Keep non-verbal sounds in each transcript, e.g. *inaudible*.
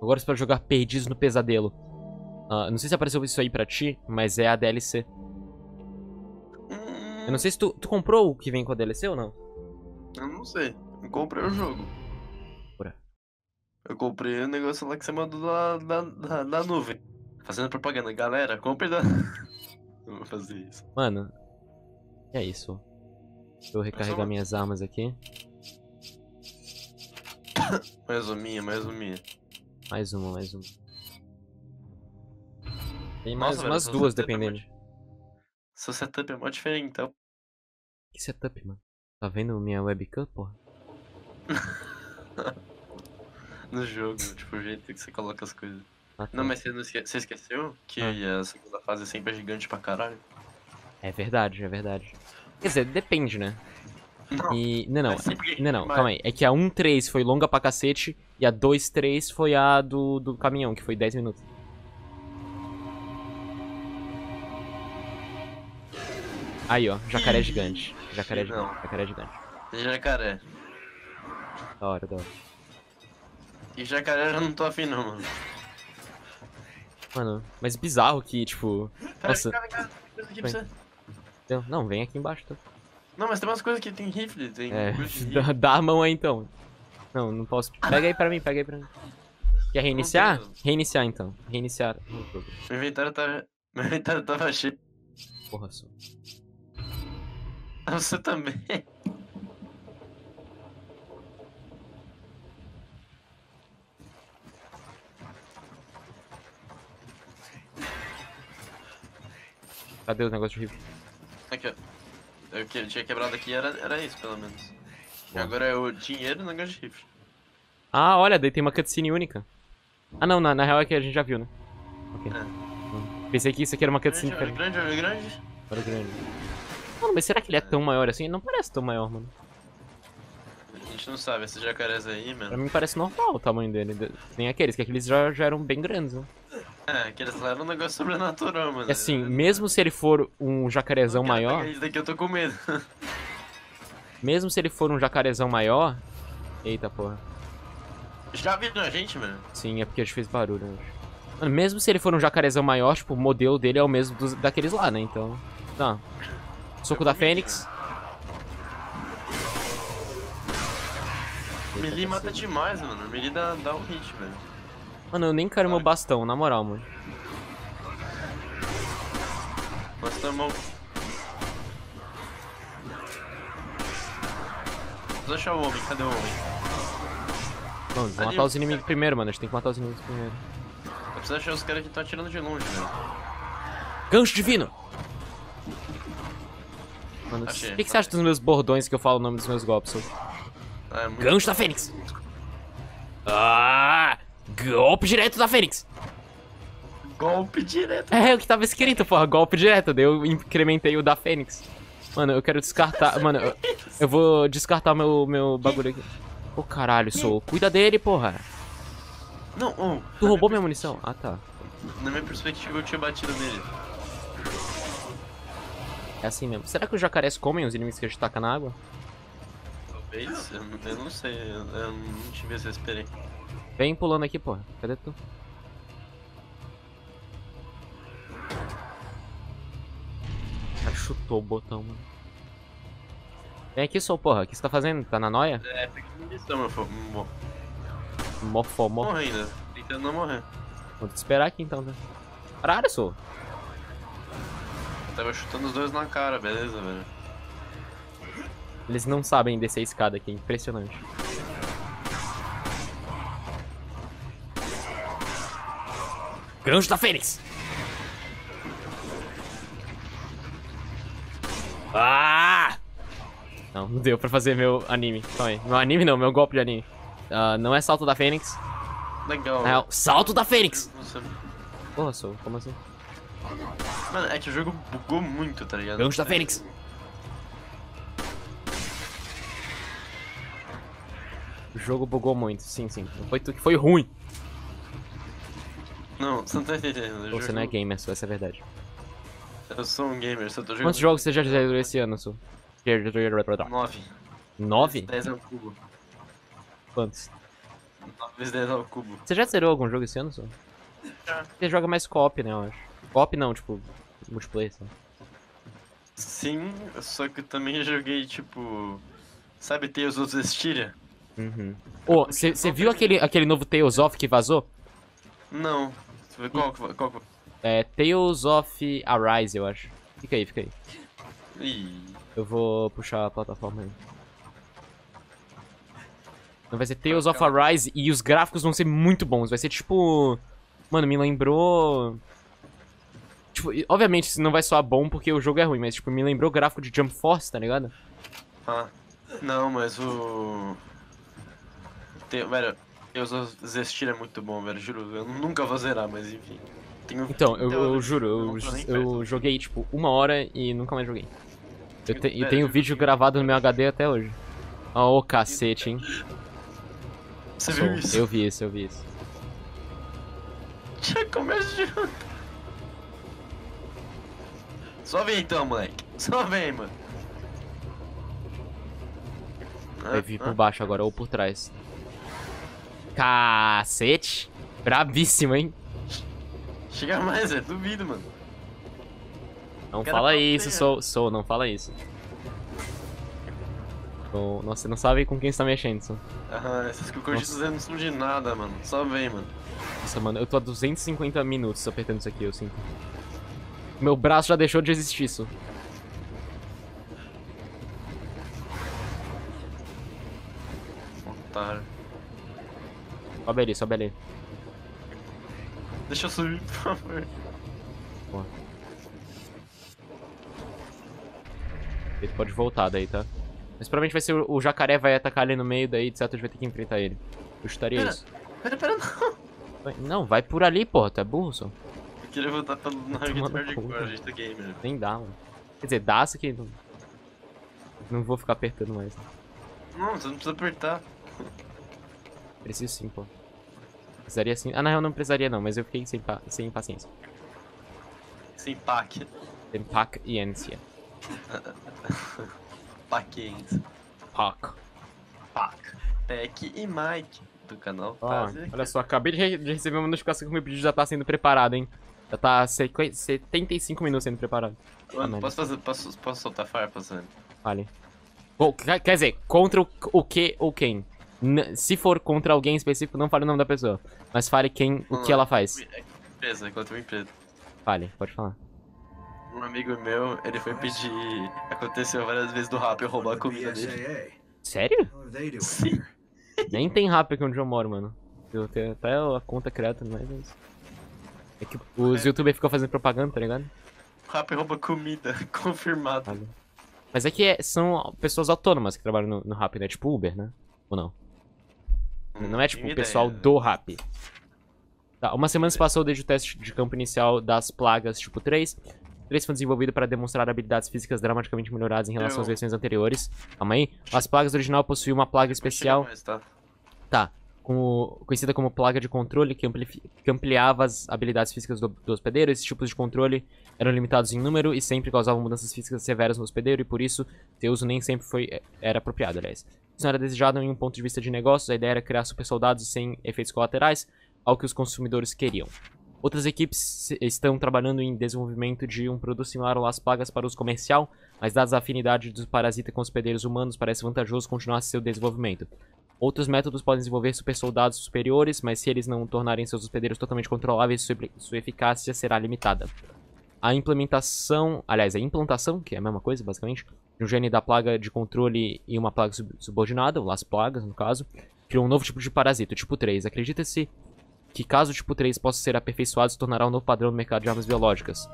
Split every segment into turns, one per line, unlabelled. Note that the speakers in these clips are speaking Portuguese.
Agora você pode jogar Perdidos no Pesadelo. Ah, não sei se apareceu isso aí pra ti, mas é a DLC. Eu não sei se tu, tu comprou o que vem com a DLC ou não.
Eu não sei. Eu comprei o jogo.
Ura.
Eu comprei o negócio lá que você mandou da, da, da, da nuvem. Fazendo propaganda. Galera, compre da. *laughs* Eu vou fazer isso.
Mano, é isso. Deixa eu recarregar minhas armas aqui. *coughs*
Mais uma minha, mais uma minha.
Mais uma, mais uma. Tem
Nossa,
mais
velho,
umas
seu
duas,
é
dependendo.
mó- Seu setup é mó diferente, então.
Que setup, mano? Tá vendo minha webcam, porra? *laughs*
No jogo, tipo, o jeito que você coloca as coisas.
Ah, tá.
Não, mas você, não esque... você esqueceu que
Ah.
a segunda fase sempre é gigante pra caralho?
É verdade, é verdade. Quer dizer, depende, né?
Não.
E. Não, não.
É
Não, não, calma aí. É que a 1.3 foi longa pra cacete e a 2.3 foi a do, do caminhão, que foi 10 minutos. Aí, ó, jacaré gigante. Jacaré
Não.
gigante, jacaré gigante.
Jacaré.
Da hora, da hora.
E jacaré eu não tô afim não, mano.
Mano, mas bizarro que, tipo.
Pera,
Nossa.
vem cá, vem cá,
Vem. eu- Não, vem aqui embaixo, tá?
Não, mas tem umas coisas que tem rifle, tem
É, *laughs* dá, dá a mão aí então. Não, não posso. Pega aí pra mim, pega aí pra mim. Quer reiniciar? Reiniciar então. Reiniciar.
Meu inventário tá... Meu inventário tava cheio.
Porra, só.
Você também.
Cadê o negócio de rifle?
Aqui, ó. Eu que- tinha quebrado aqui, era, era isso, pelo menos. E
Bom.
agora é o dinheiro o negócio de rifle.
Ah, olha, daí tem uma cutscene única. Ah não, na, na real é que a gente já viu, né? Ok.
É.
Pensei que isso aqui era uma cutscene
Grande,
diferente.
grande, grande.
Olha grande. Mano, mas será que ele é tão maior assim? Ele não parece tão maior, mano.
A gente não sabe, esses jacarés aí,
Pra
mano.
mim parece normal o tamanho dele. De- Nem aqueles, que aqueles já, já eram bem grandes, né?
É, aqueles lá eram um negócio sobrenatural, mano.
E assim, mesmo se ele for um jacarezão maior,
Isso daqui eu tô com medo. *laughs*
mesmo se ele for um jacarezão maior... Eita porra.
Já viram a gente, mano?
Sim, é porque a gente fez barulho. acho. Mano, mesmo se ele for um jacarezão maior, tipo, o modelo dele é o mesmo dos, daqueles lá, né? Então. Tá. Soco da Fênix.
Melee mata demais, mano. Melee dá, dá um hit, velho.
Mano, eu nem quero meu bastão, na moral, mano.
Mas tá bom. Vamos achar o homem, cadê o homem?
Mano, vou
Ali,
matar os inimigos primeiro, mano. A gente tem que matar os inimigos primeiro.
Eu preciso achar os caras que estão atirando de longe, velho.
Gancho divino! Mano, o que, que você acha dos meus bordões que eu falo o nome dos meus golpes?
Ah, é.
Gancho da Fênix! Ah! Golpe direto da Fênix!
Golpe direto.
É, o que tava escrito, porra, golpe direto, daí eu incrementei o da Fênix. Mano, eu quero descartar. Mano, eu, eu vou descartar meu, meu bagulho aqui. Ô caralho, sou. Cuida dele, porra.
Não, oh,
Tu roubou minha munição? Ah tá.
Na minha perspectiva eu tinha batido nele.
É assim mesmo. Será que os jacarés comem os inimigos que a gente taca na água?
Talvez, eu não, eu não sei, eu, eu não tive essa experiência.
Vem pulando aqui, porra. Cadê tu? Cara chutou o botão, mano. Vem aqui, sou porra. O que você tá fazendo? Tá na noia?
É, peguei munição, meu fo- mo-
Mofó, mofó.
Morre ainda, tentando não morrer.
Vou te esperar aqui então, né? Caralho, sou.
Tava chutando os dois na cara, beleza, velho.
Eles não sabem descer a escada aqui, é impressionante. Gancho da Fênix! Ah! Não, não deu pra fazer meu anime. Calma aí. Meu anime não, meu golpe de anime. Ah, não é salto da Fênix.
Legal.
Na real, salto da Fênix!
Nossa,
Porra, sou, como assim?
Mano, é que o jogo bugou muito, tá ligado?
Gancho da Fênix! O jogo bugou muito, sim, sim. Não foi tu que foi ruim.
Não, você não tá entendendo. o
você
jogo-
não é gamer, só, essa é a verdade.
Eu sou um gamer, só tô jogando.
Quantos jogos você já zerou esse ano, Su?
Nove.
Nove?
Dez é um cubo.
Quantos?
9 vezes 10 ao cubo.
Você já zerou algum jogo esse ano, só?
Já.
Você joga mais co-op, né, eu acho. Co-op não, tipo, multiplayer, sabe?
Sim, só que eu também joguei, tipo. Sabe, Tales of Zestiria?
Uhum. Ô, você viu aquele, aquele novo Tales of que vazou?
Não. Qual, que-
É Tales of Arise, eu acho. Fica aí, fica aí.
Ih,
Eu vou puxar a plataforma aí. Então vai ser Tales of Arise e os gráficos vão ser muito bons. Vai ser tipo. Mano, me lembrou. Tipo, obviamente isso não vai soar bom porque o jogo é ruim, mas tipo, me lembrou o gráfico de Jump Force, tá ligado?
Ah. Não, mas o. Te... Velho, Tales of Zestiria é muito bom, velho. Juro, eu nunca vou zerar, mas enfim. Tenho
Então, eu,
30
eu juro, eu, eu joguei tipo uma hora e nunca mais joguei. Eu, te- eu tenho
eu
vídeo gravado no meu HD até hoje. Ó, o cacete, hein?
Você viu isso?
Eu vi isso, eu vi isso.
Já começa junto. Só vem então, moleque. Só vem, mano.
Vai vir por baixo agora, ou por trás. Cacete! Bravíssimo, hein?
Chega mais, é duvido, mano.
Não fala isso, sou, sou, não fala isso. Sou- Nossa, você não sabe com quem você tá mexendo, sou.
Aham, essas dizendo não são de nada, mano. Só vem, mano.
Nossa, mano, eu tô há 250 minutos apertando isso aqui, eu sinto. Meu braço já deixou de existir, isso.
Otário.
Sobe ali, sobe ali.
Deixa eu subir, por favor.
Ele pode voltar daí, tá? Mas provavelmente vai ser o, o jacaré vai atacar ali no meio, daí certo a gente vai ter que enfrentar ele. Eu chutaria
Pera.
isso.
Pera, pera, não.
Vai- Não, vai por ali, porra, tu é burro, só.
Eu queria voltar pelo Nugget Hardcore, a gente tá gamer.
Nem dá, mano. Quer dizer, dá, isso aqui não... Não vou ficar apertando mais.
Não, você não precisa apertar.
Preciso sim, pô. Precisaria sim. Ah, na real não precisaria não, mas eu fiquei sem, pa... sem paciência.
Sem pack.
Sem *laughs* paciência.
Paquens.
Pac.
Pack. Peck e Mike do canal. Fazer.
olha só, acabei de, de receber uma notificação que o meu pedido já tá sendo preparado, hein. Já tá sequ... 75 minutos sendo preparado.
Mano,
Ah,
posso, fazer, posso, posso soltar farpas, Sani?
Vale. Bom, quer quer dizer, contra o, o que ou quem? Se for contra alguém específico, não fale o nome da pessoa. Mas fale quem, o que ela faz.
Empresa, contra uma empresa.
Fale, pode falar.
Um amigo meu, ele foi pedir. Aconteceu várias vezes do rap eu roubar a comida dele.
Sério?
Sim.
Nem tem rap aqui onde eu moro, mano. Eu tenho até a conta criada, mas é isso. É que os youtubers ficam fazendo propaganda, tá ligado?
O rap rouba comida, *laughs* confirmado.
Mas é que é- são pessoas autônomas que trabalham no, no rap, né? Tipo Uber, né? Ou não? Não é tipo o pessoal
ideia.
do rap. Tá, uma semana se passou desde o teste de campo inicial das plagas tipo 3. O 3 foi desenvolvido para demonstrar habilidades físicas dramaticamente melhoradas em relação às
Eu-
versões anteriores. Calma aí. As plagas original possuíam uma plaga especial.
Mais, tá?
Tá. Conhecida como plaga de controle, que, amplifi- que ampliava as habilidades físicas do, do hospedeiro. Esses tipos de controle eram limitados em número e sempre causavam mudanças físicas severas no hospedeiro, e por isso seu uso nem sempre foi, era apropriado, aliás. Não era desejado em um ponto de vista de negócios, a ideia era criar super soldados sem efeitos colaterais, ao que os consumidores queriam. Outras equipes estão trabalhando em desenvolvimento de um produto similar ao Las Plagas para uso comercial, mas dadas a afinidade do parasita com hospedeiros humanos, parece vantajoso continuar seu desenvolvimento. Outros métodos podem desenvolver super soldados superiores, mas se eles não tornarem seus hospedeiros totalmente controláveis, sua eficácia será limitada. A implementação, aliás, a implantação, que é a mesma coisa, basicamente, de um gene da plaga de controle e uma plaga sub- subordinada, ou Las Plagas, no caso, criou um novo tipo de parasita, o tipo 3. Acredita-se que caso o tipo 3 possa ser aperfeiçoado, se tornará um novo padrão no mercado de armas biológicas.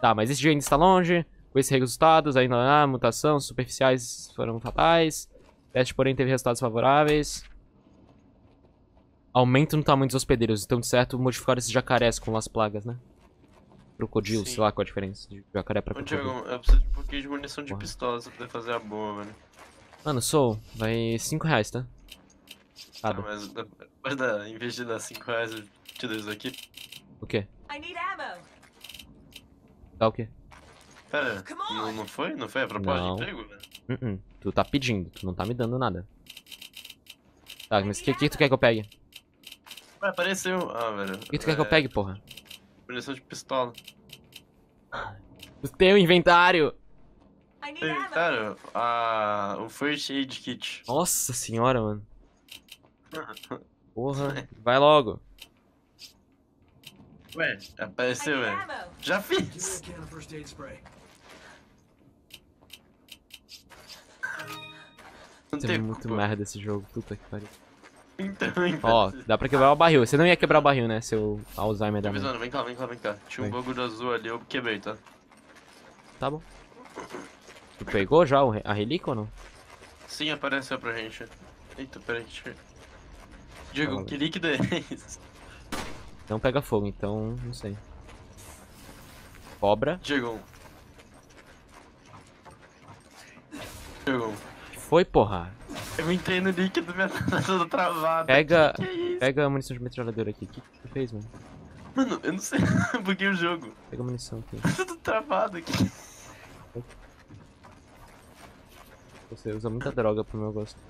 Tá, mas esse gene está longe, com esses resultados, ainda há mutação, superficiais foram fatais, teste, porém, teve resultados favoráveis. Aumento no tamanho dos hospedeiros, então, de certo, modificaram esses jacarés com Las Plagas, né? Crocodilo,
Sim.
sei lá qual a diferença de jacaré pra
Ô,
crocodilo.
Diego, eu preciso de um pouquinho de munição de
Porra.
pistola pra poder fazer a boa, velho.
Mano, Soul, vai 5 reais, tá?
Tá,
Cada.
mas depois da, em vez de dar 5 reais, eu te dou isso aqui.
O quê?
I need ammo.
Dá o quê?
Pera, não, não foi? Não foi a proposta
Não.
de emprego, velho?
Uh -uh. Tu tá pedindo, tu não tá me dando nada. Tá, mas o que, que tu quer que eu pegue?
Ué, apareceu. Ah, velho.
O que tu quer que eu
É,
pegue, porra?
Munição de pistola.
O teu inventário!
I need
Ei,
ammo.
Cara, a... o First Aid Kit.
Nossa senhora, mano. *laughs* Porra, vai logo.
Ué, apareceu, velho. Já fiz. Não
é
tem
muito
culpa.
merda esse jogo, puta que pariu.
Então,
Ó, dá pra quebrar o barril. Você não ia quebrar o barril, né? Seu Alzheimer da
Tá
mãe.
vem cá, vem cá, vem cá. Tinha um bagulho azul ali, eu quebrei, tá?
Tá bom. Tu pegou já a relíquia ou não?
Sim, apareceu pra gente. Eita, peraí, deixa eu ver. Diego,
Fala.
que líquido é esse?
Não pega fogo, então não sei. Cobra.
Diego. Diego.
Foi, porra?
Eu entrei no líquido, minha *laughs* tá toda travada.
Pega.
Que que é?
Pega a munição de metralhadora aqui. O que, que tu fez, mano?
Mano, eu não sei. *laughs* Buguei o jogo.
Pega a munição aqui. *laughs*
Tudo travado aqui.
Você usa muita droga pro meu gosto.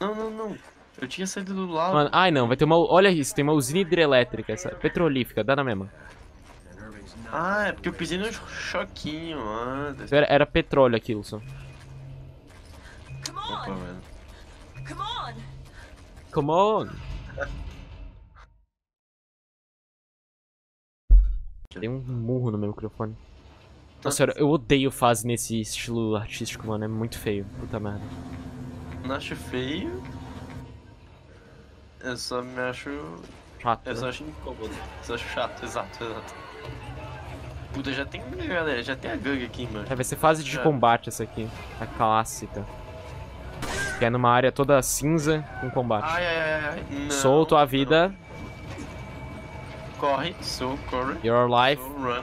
Não, não, não. Eu tinha saído do lado.
Mano, ai não, vai ter uma. Olha isso, tem uma usina hidrelétrica, essa petrolífica, dá na mesma.
Ah, é porque eu pisei no choquinho antes.
Era, era petróleo aquilo só.
Come
Opa,
on.
velho.
Come on.
Come on! Tem um murro no meu microfone. Nossa senhora, eu odeio fase nesse estilo artístico, mano. É muito feio. Puta merda.
Não acho feio. Eu só me acho.
Chato.
Eu
né?
só acho incômodo. Só acho chato, exato, exato. Puta, já tem. Galera, já tem a gangue aqui, mano.
É, vai ser fase de
Já.
combate essa aqui. A clássica. Que é numa área toda cinza com combate.
Ai, ai, ai. Não,
Solto a vida.
não. Corre, so, corre.
Your life.
So, run.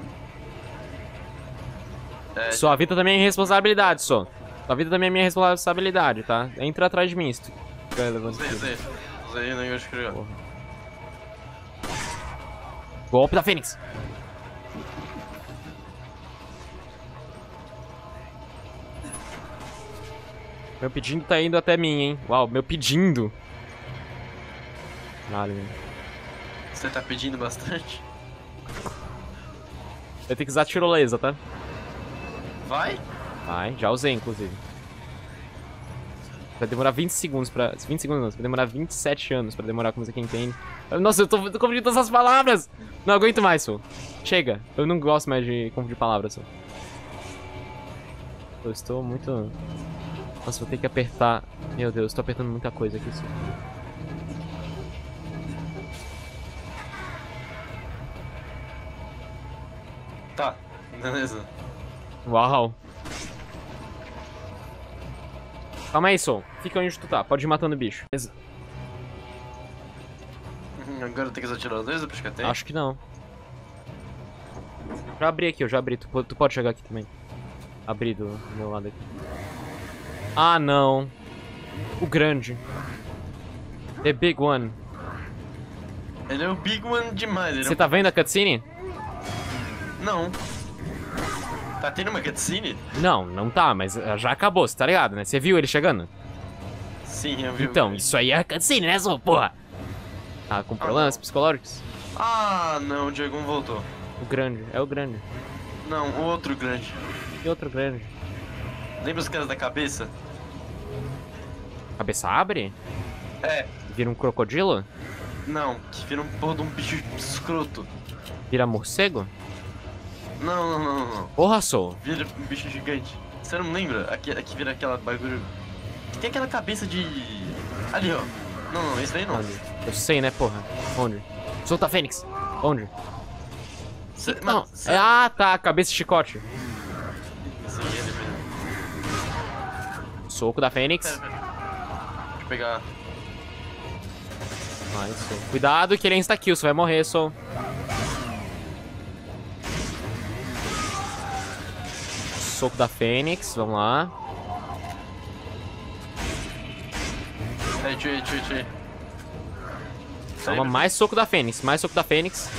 É,
Sua vida também é responsabilidade, só. Sua vida também é minha responsabilidade, tá? Entra atrás de mim se tu ficar levando
usei, usei. Usei o negócio.
Golpe da Fênix. Meu pedindo tá indo até mim, hein? Uau, meu pedindo. Vale, velho.
Você tá pedindo bastante?
Eu tenho que usar a tirolesa, tá?
Vai?
Vai, já usei, inclusive. Vai demorar 20 segundos pra... 20 segundos não, vai demorar 27 anos pra demorar como você entende. Nossa, eu tô, tô confundindo todas as palavras! Não aguento mais, Sul. Chega. Eu não gosto mais de confundir palavras, Sul. Eu estou muito... Nossa, vou ter que apertar... Meu Deus, tô apertando muita coisa aqui, Sul.
Tá, beleza.
Uau. Calma aí, Sol. Fica onde tu tá. Pode ir matando o bicho. Beleza.
Uhum, Agora tem que usar tirolesa pra escateio?
Acho que não. Já abri aqui, eu já abri. Tu, tu pode chegar aqui também. Abri do, do meu lado aqui. Ah, não. O grande. The big one.
Ele é o Big One demais. É
Você tá vendo a cutscene?
Não. Tá tendo uma cutscene?
Não, não tá, mas ah, já acabou, você tá ligado, né? Você viu ele chegando?
Sim, eu vi.
Então, isso aí é a cutscene, né, sua porra? Ah, com problemas psicológicos?
Ah, não, o Diego voltou.
O grande, é o grande.
Não, o outro grande.
E outro grande.
Lembra os caras da cabeça?
Cabeça abre?
É.
Vira um crocodilo?
Não, que vira um porra de um bicho escroto.
Vira morcego?
Não, não, não, não.
Porra, sou.
Vira um bicho gigante. Você não lembra? Aqui, aqui vira aquela bagulho. Que tem aquela cabeça de. Ali, ó. Não, não, esse daí não.
Onde? Eu sei, né, porra? Onde? Solta a Fênix! Onde?
Cê,
Não,
mano, cê-
é, ah, tá, cabeça de chicote.
Mesmo.
Soco da Fênix.
Pera, pera. Eu pegar.
Sol. Cuidado que ele é insta-kill, você vai morrer, Sol. Soco da Fênix, vamos lá.
Tchê, tchê, tchê.
Toma mais soco da Fênix, mais soco da Fênix.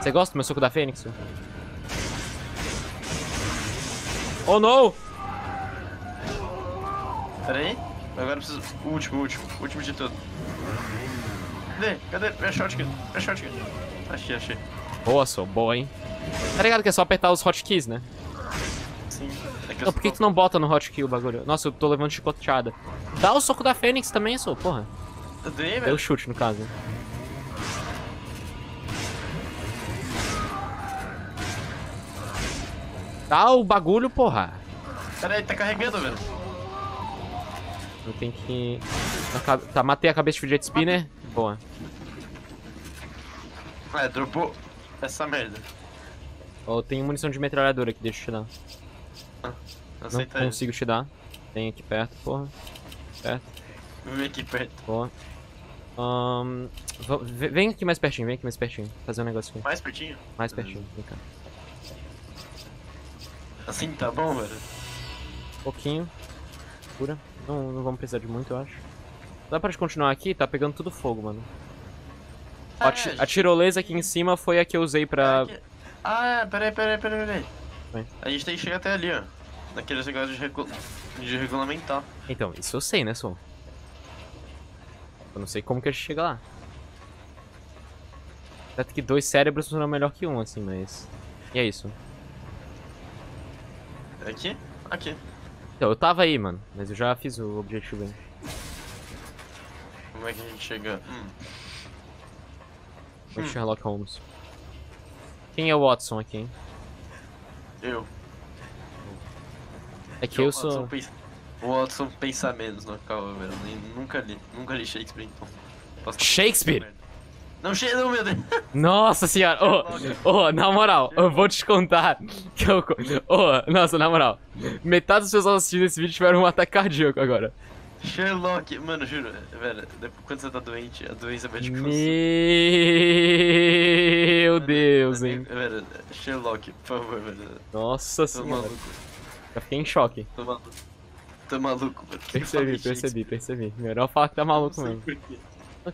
Você gosta do meu soco da Fênix? Oh, não!
Pera aí. Agora preciso. O último, o último. O último de tudo. Cadê? Cadê? Minha shotgun. Minha shotgun. Achei, achei.
Boa, sou. Boa, hein? Tá ligado que é só apertar os hotkeys, né?
Sim. É que
Não, por que, tu não bota no hotkey o bagulho? Nossa, eu tô levando chicoteada. Dá o soco da Fênix também, sou. Porra.
Eu dei,
Deu
velho.
chute, no caso. Dá o bagulho, porra.
Pera aí, tá carregando, velho.
Eu tenho que... Tá, matei a cabeça de fidget spinner. Boa.
Ah, é, dropou essa merda.
Ó, Eu tenho munição de metralhadora aqui, deixa eu te dar. Não
Aceita isso.
consigo te dar. Tem aqui perto, porra. Perto,
Vem aqui perto.
boa. Ve- vem aqui mais pertinho, vem aqui mais pertinho. Fazer um negócio aqui.
Mais pertinho?
Mais pertinho, vem cá.
Assim tá bom, velho?
Um pouquinho. Cura. Não, não vamos precisar de muito, eu acho. Dá pra gente continuar aqui? Tá pegando tudo fogo, mano. Ó, a, ti- a tirolesa aqui em cima foi a que eu usei pra...
Aqui- Ah, peraí, peraí, peraí, peraí.
Vai.
A gente tem que chegar até ali, ó. Naqueles negócios de, regu... de regulamentar.
Então, isso eu sei, né, Sol? Eu não sei como que a gente chega lá. Certo que dois cérebros funcionam melhor que um, assim, mas... E é isso.
Aqui? Aqui.
Então, eu tava aí, mano. Mas eu já fiz o objetivo aí.
Como é que a gente chega? Hum.
O Sherlock Holmes. Quem é o Watson aqui, hein?
Eu.
É que eu
Watson
sou...
pensa- O Watson pensa menos, não, calma, velho. Nunca li. Nunca li Shakespeare, então.
Shakespeare?
Não, che... não, meu Deus.
Nossa senhora! Ô, ô, na moral, eu vou te contar que eu... Ô, nossa, na moral. Metade das pessoas assistindo esse vídeo tiveram um ataque cardíaco agora.
Sherlock. Mano, juro, velho. Quando você tá doente, a doença vai te cansar.
Meu Deus, hein?
Velho, Sherlock, por favor, velho.
Nossa
Tô
senhora.
maluco.
Eu fiquei em choque.
Tô maluco. Tô maluco. Eu
Percebi, percebi, percebi. Melhor falar que tá maluco mesmo.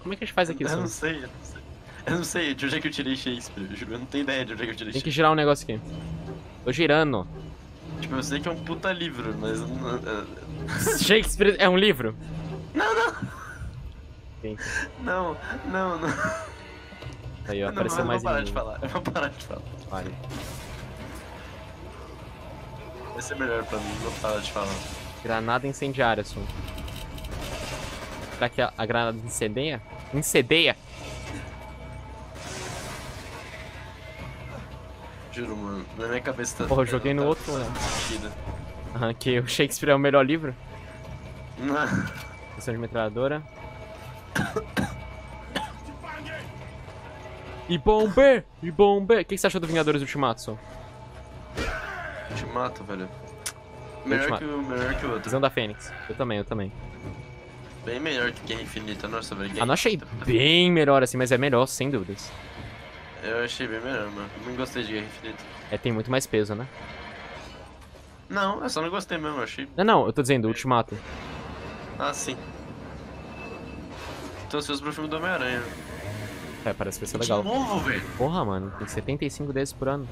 Como é que a gente faz aqui,
Eu não sei, eu não sei. *laughs* Eu não sei de onde é que eu tirei Shakespeare, eu juro. Eu não tenho ideia de onde é que eu tirei
Tem que
Shakespeare.
girar um negócio aqui. Tô girando.
Tipo, eu sei que é um puta livro, mas. eu não- é- *laughs*
Shakespeare é um livro?
Não, não!
Sim.
Não, não, não.
Aí, ó,
Eu não,
apareceu
eu
mais
vou parar de
inimigo.
falar, eu vou parar de falar.
Vale.
Vai ser melhor pra mim, vou parar de falar.
Granada incendiária, Sam. Será que a, a granada incendeia? Incendeia?
Juro, mano, na minha cabeça tá.
Porra, eu joguei no
tá-
outro, né? Aham, que o Shakespeare é o melhor livro. *laughs*
Não.
Missão de metralhadora. E bombe! E bombe! O que que você achou do Vingadores Ultimato, Sam?
Te mato, velho. Melhor que, o, melhor que o outro.
Visão da Fênix. Eu também, eu também.
Bem melhor que Guerra Infinita. Nossa, velho.
Ah, não achei
Infinita-
bem melhor assim, mas é melhor, sem dúvidas.
Eu achei bem melhor, mano. Não gostei de Guerra Infinita.
É, tem muito mais peso, né?
Não, eu só não gostei mesmo, eu achei.
Não, não, eu tô dizendo, Ultimato.
Ah, sim. Tô ansioso pro filme do Homem-Aranha.
É, parece que vai ser
De
legal.
novo, velho.
Porra, mano, tem 75 desses por ano.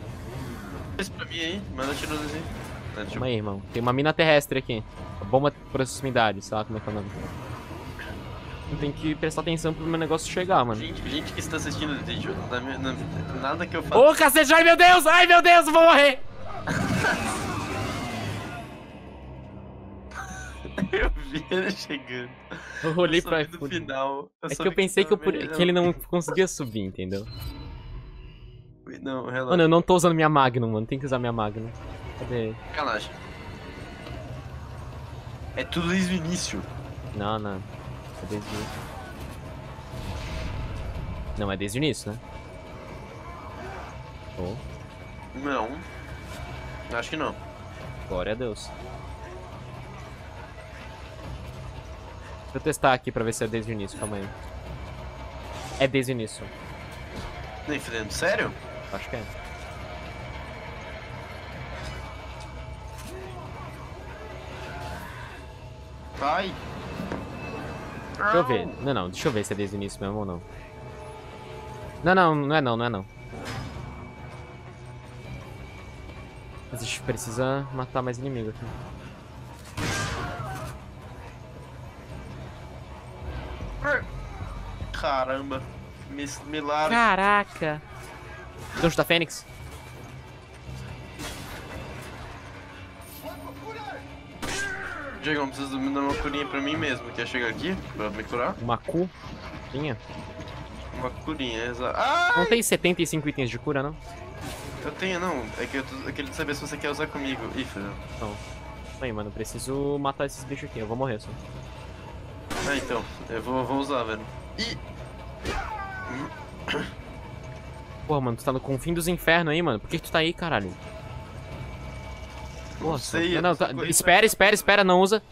Esse pra mim aí, manda tiro deixa eu-
Calma aí, irmão. Tem uma mina terrestre aqui. Bomba de proximidade, sei lá como é que é o nome. Tem que prestar atenção pro meu negócio chegar, mano.
Gente, gente que está assistindo o vídeo, na minha- na- nada que eu falo.
Ô, cacete! Ai, meu Deus! Ai, meu Deus! Eu vou morrer! *laughs*
eu vi ele chegando.
Eu olhei pra
no
iFood.
final.
É
só
que eu pensei que, eu
bem-
que ele não conseguia subir, entendeu?
Não, relaxa.
Mano, eu não tô usando minha Magnum, mano. Tem que usar minha Magnum. Cadê?
Sacanagem. É tudo desde o início.
Não, não. É desde o início. Não, é desde o início, né? Oh,
Não. Acho que não.
glória a Deus. Deixa eu testar aqui pra ver se é desde o início, calma aí. É desde o início.
Nem fudendo. Sério?
Acho que é.
Vai.
Deixa eu ver. Não, não, deixa eu ver se é desde o início mesmo ou não. Não, não, não é não, não é não. Mas a gente precisa matar mais inimigo aqui.
Caramba. Me, me larga.
Caraca. Donjo da Fênix.
Diego, não preciso me dar uma curinha pra mim mesmo. Quer chegar aqui pra me curar?
Uma cu. Tinha.
Uma curinha, exato.
Não tem 75 itens de cura, não?
Eu tenho, não. É que eu, tô, eu queria saber se você quer usar comigo. Ih, filho.
Não. Aí, mano. eu Preciso matar esses bichos aqui. Eu vou morrer só.
Ah, então. Eu vou, vou usar, velho. Ih!
Porra, mano, tu tá no confim dos infernos aí, mano. Por que tu tá aí, caralho?
Sei,
não, não, tá- espera, espera, espera, não usa.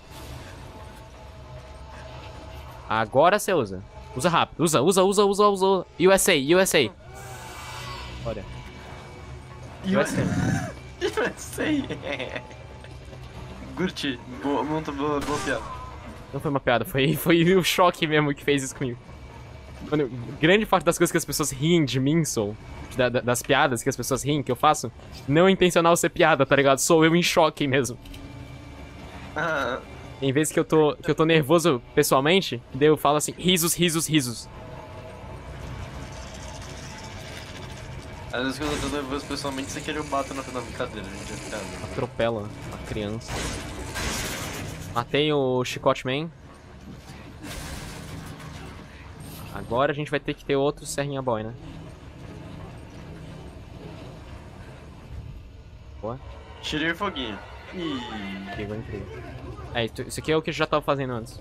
Agora você usa. Usa rápido. Usa, usa, usa, usa, usa. USA, USA. Olha. USA.
Sei. *laughs* Curti. Boa, muito boa, boa piada.
Não foi uma piada, foi, foi o choque mesmo que fez isso comigo. Mano, grande parte das coisas que as pessoas riem de mim, Soul, da- da- das piadas que as pessoas riem, que eu faço, não é intencional ser piada, tá ligado? Sou eu em choque mesmo.
Ah,
Em vez que eu tô, que eu tô nervoso pessoalmente, daí eu falo assim, risos, risos, risos.
às vezes quando eu tô nervoso pessoalmente, sem querer eu bato na, na brincadeira, gente. É piada.
Atropela a criança. Matei o Chicote Man. Agora a gente vai ter que ter outro Serrinha Boy, né? Boa.
Tirei o foguinho. Ih.
Pegou incrível. É, isso aqui é o que eu já tava fazendo antes.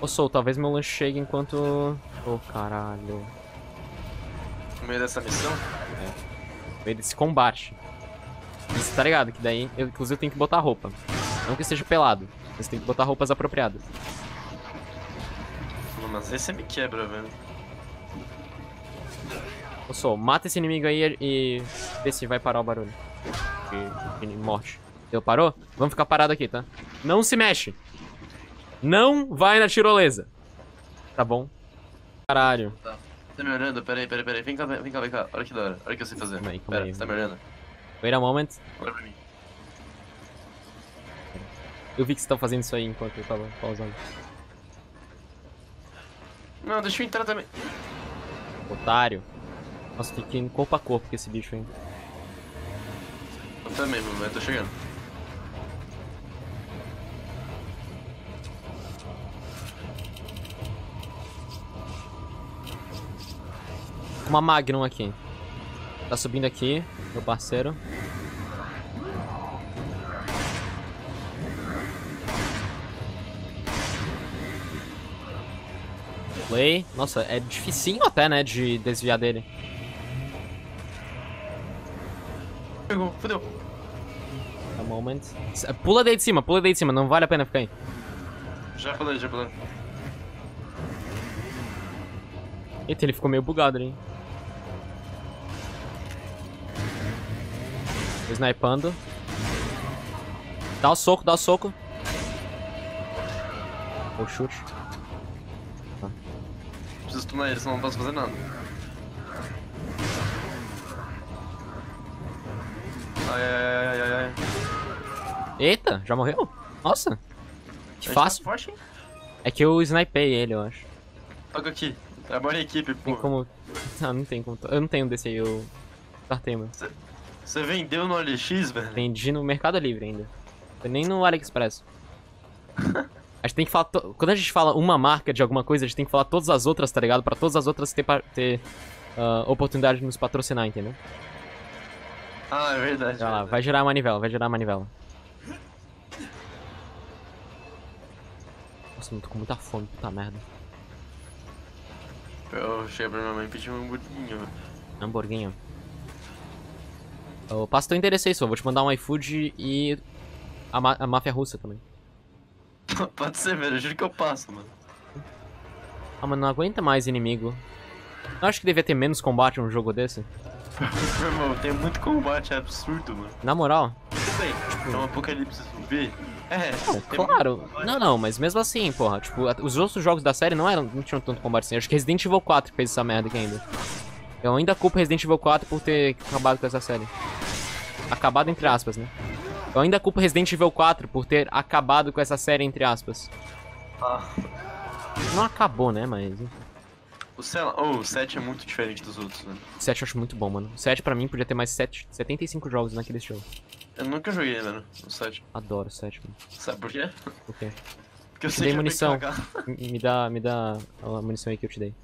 Ô Soul, talvez meu lanche chegue enquanto... Ô caralho.
No meio dessa missão?
No meio desse combate. Você tá ligado? Que daí, eu, inclusive, eu tenho que botar roupa. Não que esteja pelado, mas tem que botar roupas apropriadas.
Mas esse você me quebra, velho.
Ô Soul, mata esse inimigo aí e vê se vai parar o barulho. De, de morte. Deu, parou? Vamos ficar parado aqui, tá? Não se mexe. Não vai na tirolesa. Tá bom? Caralho.
Tá. Tá me olhando? Peraí, peraí, peraí. Vem cá, vem cá, vem cá. Olha que da hora. Olha o que eu sei fazer.
Calma aí, calma
Pera,
aí.
você tá me olhando?
Wait a moment.
Olha pra mim.
Eu vi que você tava fazendo isso aí enquanto eu tava pausando.
Não, deixa eu entrar também.
Otário. Nossa, tem que ir corpo a corpo com esse bicho aí.
Eu também, mano. Eu tô chegando.
Uma Magnum aqui. Tá subindo aqui, meu parceiro. Play. Nossa, é dificinho até, né, de desviar dele.
Pegou, fodeu.
A moment. Pula daí de cima, pula daí de cima, não vale a pena ficar aí.
Já falei, já falei.
Eita, ele ficou meio bugado ali. Tô snipando. Dá o soco, dá o soco. O chute.
Preciso stunar ele, senão não posso fazer nada. Ai, ai, ai, ai, ai.
Eita, já morreu? Nossa. Que
A gente
fácil.
Tá forte, hein?
É que eu snipei ele, eu acho.
Toca aqui. Trabalha em equipe,
Tem
pô.
como... Não, *laughs* não tem como... Eu não tenho desse aí, eu... Startei, mano.
Você vendeu no LX, velho?
Vendi no Mercado Livre ainda. Nem no AliExpress. *laughs* A gente tem que falar. to- Quando a gente fala uma marca de alguma coisa, a gente tem que falar todas as outras, tá ligado? Pra todas as outras ter, ter ah, oportunidade de nos patrocinar, entendeu?
Ah, é verdade.
Vai lá,
verdade.
vai girar a manivela, vai girar a manivela. Nossa, eu tô com muita fome, puta merda.
Eu cheguei pra minha mãe e pedi um hamburguinho.
Hamburguinho. Eu passo teu endereço aí, só. Vou te mandar um iFood e a, ma- a máfia russa também. *laughs*
Pode ser, velho. Eu juro que eu passo, mano.
Ah, mas não aguenta mais inimigo. Eu acho que devia ter menos combate num jogo desse. *laughs*
Irmão, tem muito combate, é absurdo, mano.
Na moral,
Tudo bem. É um apocalipse zumbi. É,
Não, claro. Não, não, mas mesmo assim, porra, tipo, os outros jogos da série não eram, não tinham tanto combate assim. Acho que Resident Evil 4 fez essa merda aqui ainda. Eu ainda culpo Resident Evil 4 por ter acabado com essa série. Acabado entre aspas, né? Eu ainda culpo Resident Evil 4 por ter acabado com essa série entre aspas.
Ah,
Não acabou, né? Mas.
O, Cel oh, o 7 é muito diferente dos outros, velho.
O 7 eu acho muito bom, mano. O 7 pra mim podia ter mais 7, 75 jogos naquele jogo.
Eu nunca joguei, velho, o 7.
Adoro o 7, mano.
Sabe por quê?
Por quê?
Porque eu
Te
sei
dei
que é
munição. Me me dá, me dá a munição aí que eu te dei.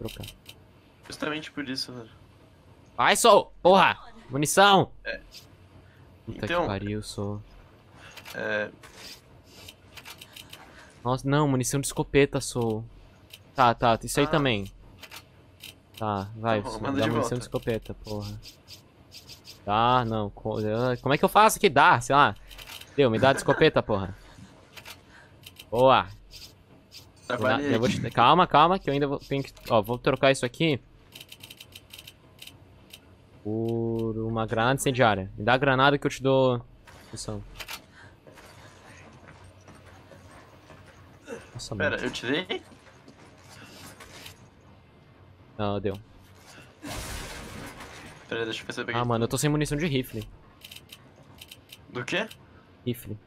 Vou trocar.
Justamente por isso, velho.
Vai, Sol! Porra! Munição!
É.
Puta
Então-
que pariu, Sol.
É.
Nossa, não, munição de escopeta, Sol. Tá, tá, isso aí
Ah.
também. Tá, vai,
Tá
Sol,
manda
dá
de
munição
volta.
de escopeta, porra. Tá, não. ah, Como é que eu faço aqui? Dá, sei lá. Deu, me dá de escopeta, porra. Boa.
Trabalhei
te- Calma, calma, que eu ainda vou, tenho que. Ó, vou trocar isso aqui. Por uma granada incendiária. Me dá a granada que eu te dou. Munição. Nossa, mano.
Pera, eu te dei?
Não, deu.
Pera, deixa eu eu peguei.
Ah, mano, eu tô sem munição de rifle.
Do quê?
Rifle.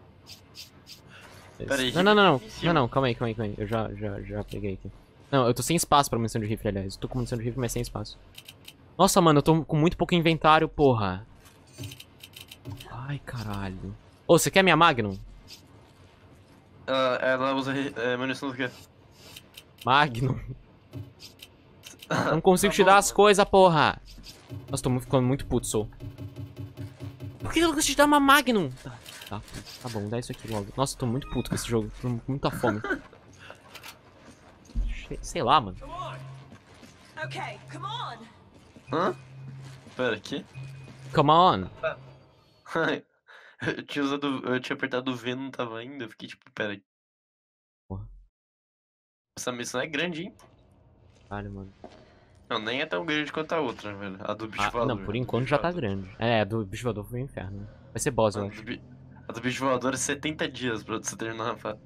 Pera aí,
não, não, não. Não, não, calma aí, calma aí, calma aí. Eu já, já, já peguei aqui. Não, eu tô sem espaço pra munição de rifle, aliás. Eu tô com munição de rifle, mas sem espaço. Nossa, mano, eu tô com muito pouco inventário, porra. Ai, caralho. Ô, você quer minha Magnum?
Ela, ela usa é, munição do quê?
Magnum. *laughs* Não consigo te dar as coisas, porra. Nossa, tô ficando muito puto, sou. Por que eu não consigo te dar uma Magnum? Tá, tá, tá bom, dá isso aqui logo. Nossa, tô muito puto com esse jogo. Tô com muita fome. *laughs* Sei lá, mano.
Come on!
Okay, come on.
Hã? Pera, aqui?
Come on.
eu tinha usado. Eu tinha apertado o V não tava indo. Eu fiquei tipo, pera.
Porra.
Essa missão é grande, hein?
Caralho, mano.
Não, nem é tão grande quanto a outra, velho. A do bicho
Ah,
voador.
não, por
a do
enquanto já tá grande. É, a do bicho voador foi um inferno. né? Vai ser boss,
A
eu
do,
acho.
bi- a do bicho voador é 70 dias pra você terminar a fase.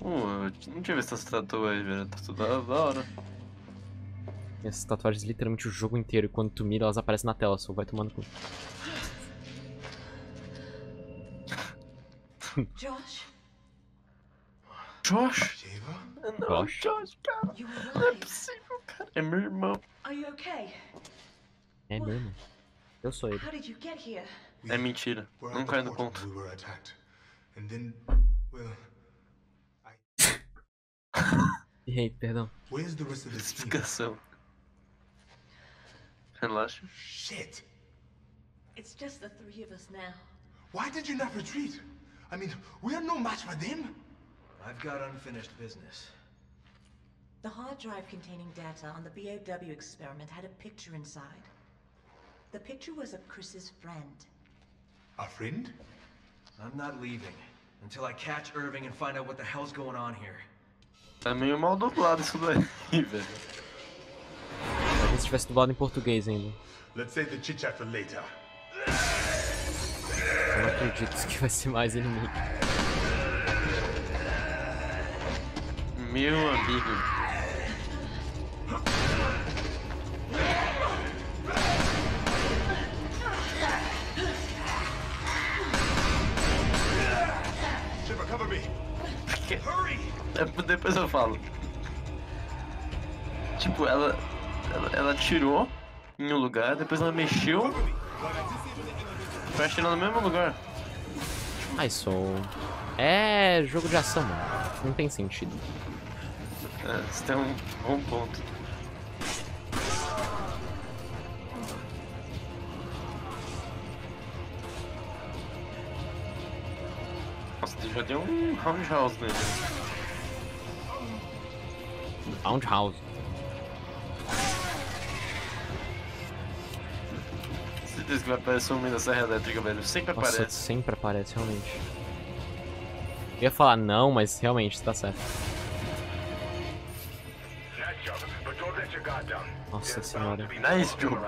Uh, eu não tinha visto essa tatuagem aí, velho. Tá tudo da da hora.
Essas tatuagens literalmente o jogo inteiro. E quando tu mira, elas aparecem na tela, só vai tomando cu.
Josh,
Josh? Não,
Josh?
Josh, cara. Não é possível, cara. É meu irmão.
Are you okay?
É mesmo. Eu sou ele.
É mentira. Não cai no conto.
We
Errei, perdão.
where's the rest of the team?
Explicação. Relaxa.
Shit!
It's just the three of us now.
Why did you not retreat? I mean, we are no match for them.
I've got unfinished business.
The hard drive containing data on the BOW experiment had a picture inside. The picture was of Chris's friend.
A friend?
I'm not leaving until I catch Irving and find out what the hell's going on here.
Tá meio mal dublado isso daí, *laughs* velho.
Talvez se tivesse dublado em português ainda.
Let's save the chit chat for later.
Eu não acredito que vai ser mais inimigo.
Meu amigo. Depois eu falo. Tipo, ela, ela. Ela tirou em um lugar, depois ela mexeu. Pra atirar no mesmo lugar.
Ai, sou. É jogo de ação, mano. Não tem sentido.
É, você tem um bom ponto. Nossa, já deu um roundhouse nele.
Roundhouse.
Certeza que vai aparecer um da serra elétrica, velho. Sempre
Nossa,
aparece.
sempre aparece, realmente. Eu ia falar não, mas realmente, tá certo. Nossa senhora.
Nice job.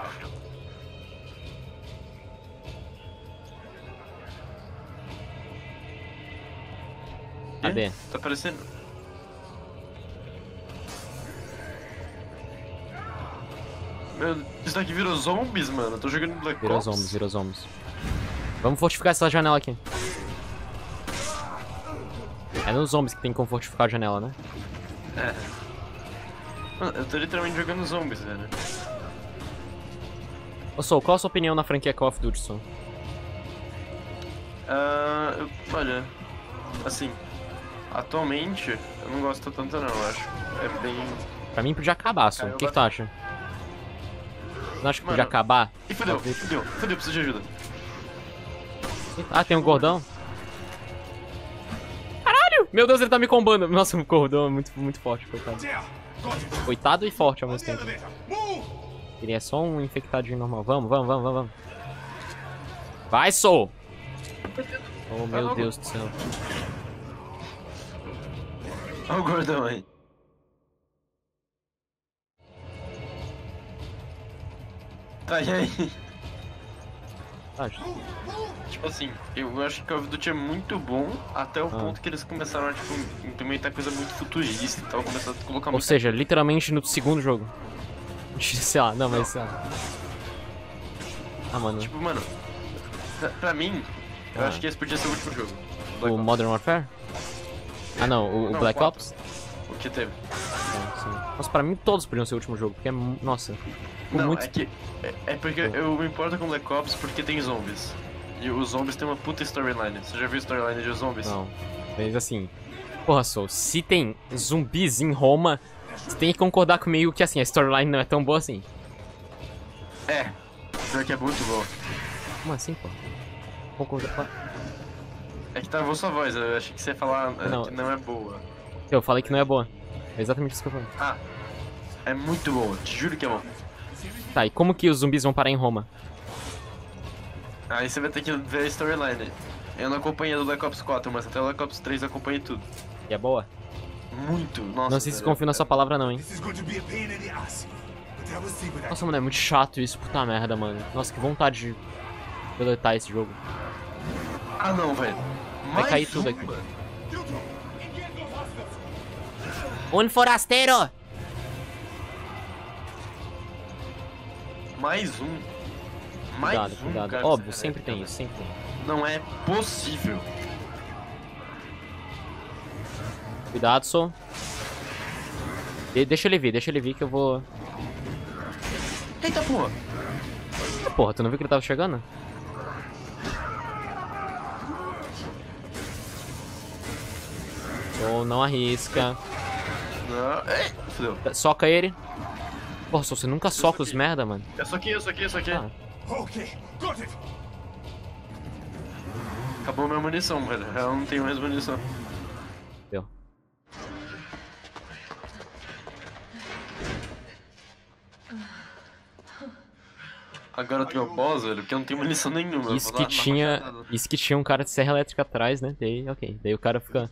Cadê?
Tá aparecendo. Meu, isso daqui virou zombies, mano. Eu tô jogando Black
Virou
Ops.
zombies, virou zombies. Vamos fortificar essa janela aqui. É nos zombies que tem como fortificar a janela, né?
É. Mano, eu tô literalmente jogando zombies, velho.
Ô Soul, qual a sua opinião na franquia Call of Duty, Soul?
Ah, eu- olha, assim, atualmente eu não gosto tanto não, eu acho. É bem.
Pra mim podia acabar.
Cara,
O que, que tu acha? Não acha que podia
Mano,
acabar?
Ih, fudeu, fudeu, fudeu, preciso de ajuda.
Ah, tem um gordão? Caralho! Meu Deus, ele tá me combando. Nossa, o gordão é muito, muito forte, coitado. Coitado e forte ao mesmo tempo. Ele é só um infectadinho normal. Vamos, vamos, vamos, vamos, vamos. Vai, Soul! Oh, meu. Deus do céu.
Olha o gordão aí. Tá, e aí?
Ah,
Tipo assim, eu acho que Call of Duty é muito bom até o
Ah.
ponto que eles começaram a, tipo, implementar coisa muito futurista e tal, começaram a colocar
ou
muito...
seja, literalmente no segundo jogo. *laughs* Sei lá, não, mas... Ah, ah mano.
Tipo, mano, pra, pra mim, eu
Ah.
acho que esse podia ser o último jogo.
O Modern Warfare? Ah, não. O, o
Não,
Black
quatro.
Ops?
O que teve.
Sim. Nossa, pra mim todos podiam ser o último jogo, porque é... Nossa.
Não,
muito...
é que. É, é porque eu me importo com Black Ops porque tem zombies. E os zombies têm uma puta storyline. Você já viu storyline de zombies?
Não. Mas assim... Porra, Soul, se tem zumbis em Roma, você tem que concordar comigo que assim, a storyline não é tão boa assim.
É. Pior que é muito bom.
Como assim, pô? Concordar...
É que travou sua voz, eu achei que você ia falar é,
Não.
que não é boa.
Eu falei que não é boa. É exatamente isso que eu falei.
Ah, é muito boa, te juro que é bom.
Tá, e como que os zumbis vão parar em Roma?
Aí você vai ter que ver a storyline. Eu não acompanhei do Black Ops 4, mas até o Black Ops 3 eu acompanhei tudo.
E é boa?
Muito, nossa.
não sei se confio na sua palavra não, hein. Nossa, mano, é muito chato isso, puta merda, mano. Nossa, que vontade de deletar esse jogo.
Ah não, velho.
Vai cair tudo aqui. Um forasteiro!
Mais um. Mais
Cuidado,
um,
cuidado.
cara,
Óbvio, sempre tem isso, sempre tem.
Não é possível.
Cuidado, Sol. De- deixa ele vir, deixa ele vir que eu vou...
Eita porra.
Ah, Porra, tu não viu que ele tava chegando? Sol, não arrisca.
Não. Ei.
Soca ele. Porra, você nunca soca os merda, mano.
É só aqui, é só aqui, é só aqui.
Ah,
Okay, got it.
Acabou minha munição, velho. Eu não tenho mais munição.
deu.
Agora eu tenho uma pós, velho, porque eu não tenho munição nenhuma.
Isso que tinha... Isso que tinha um cara de serra elétrica atrás, né? Daí, ok. Daí o cara fica... O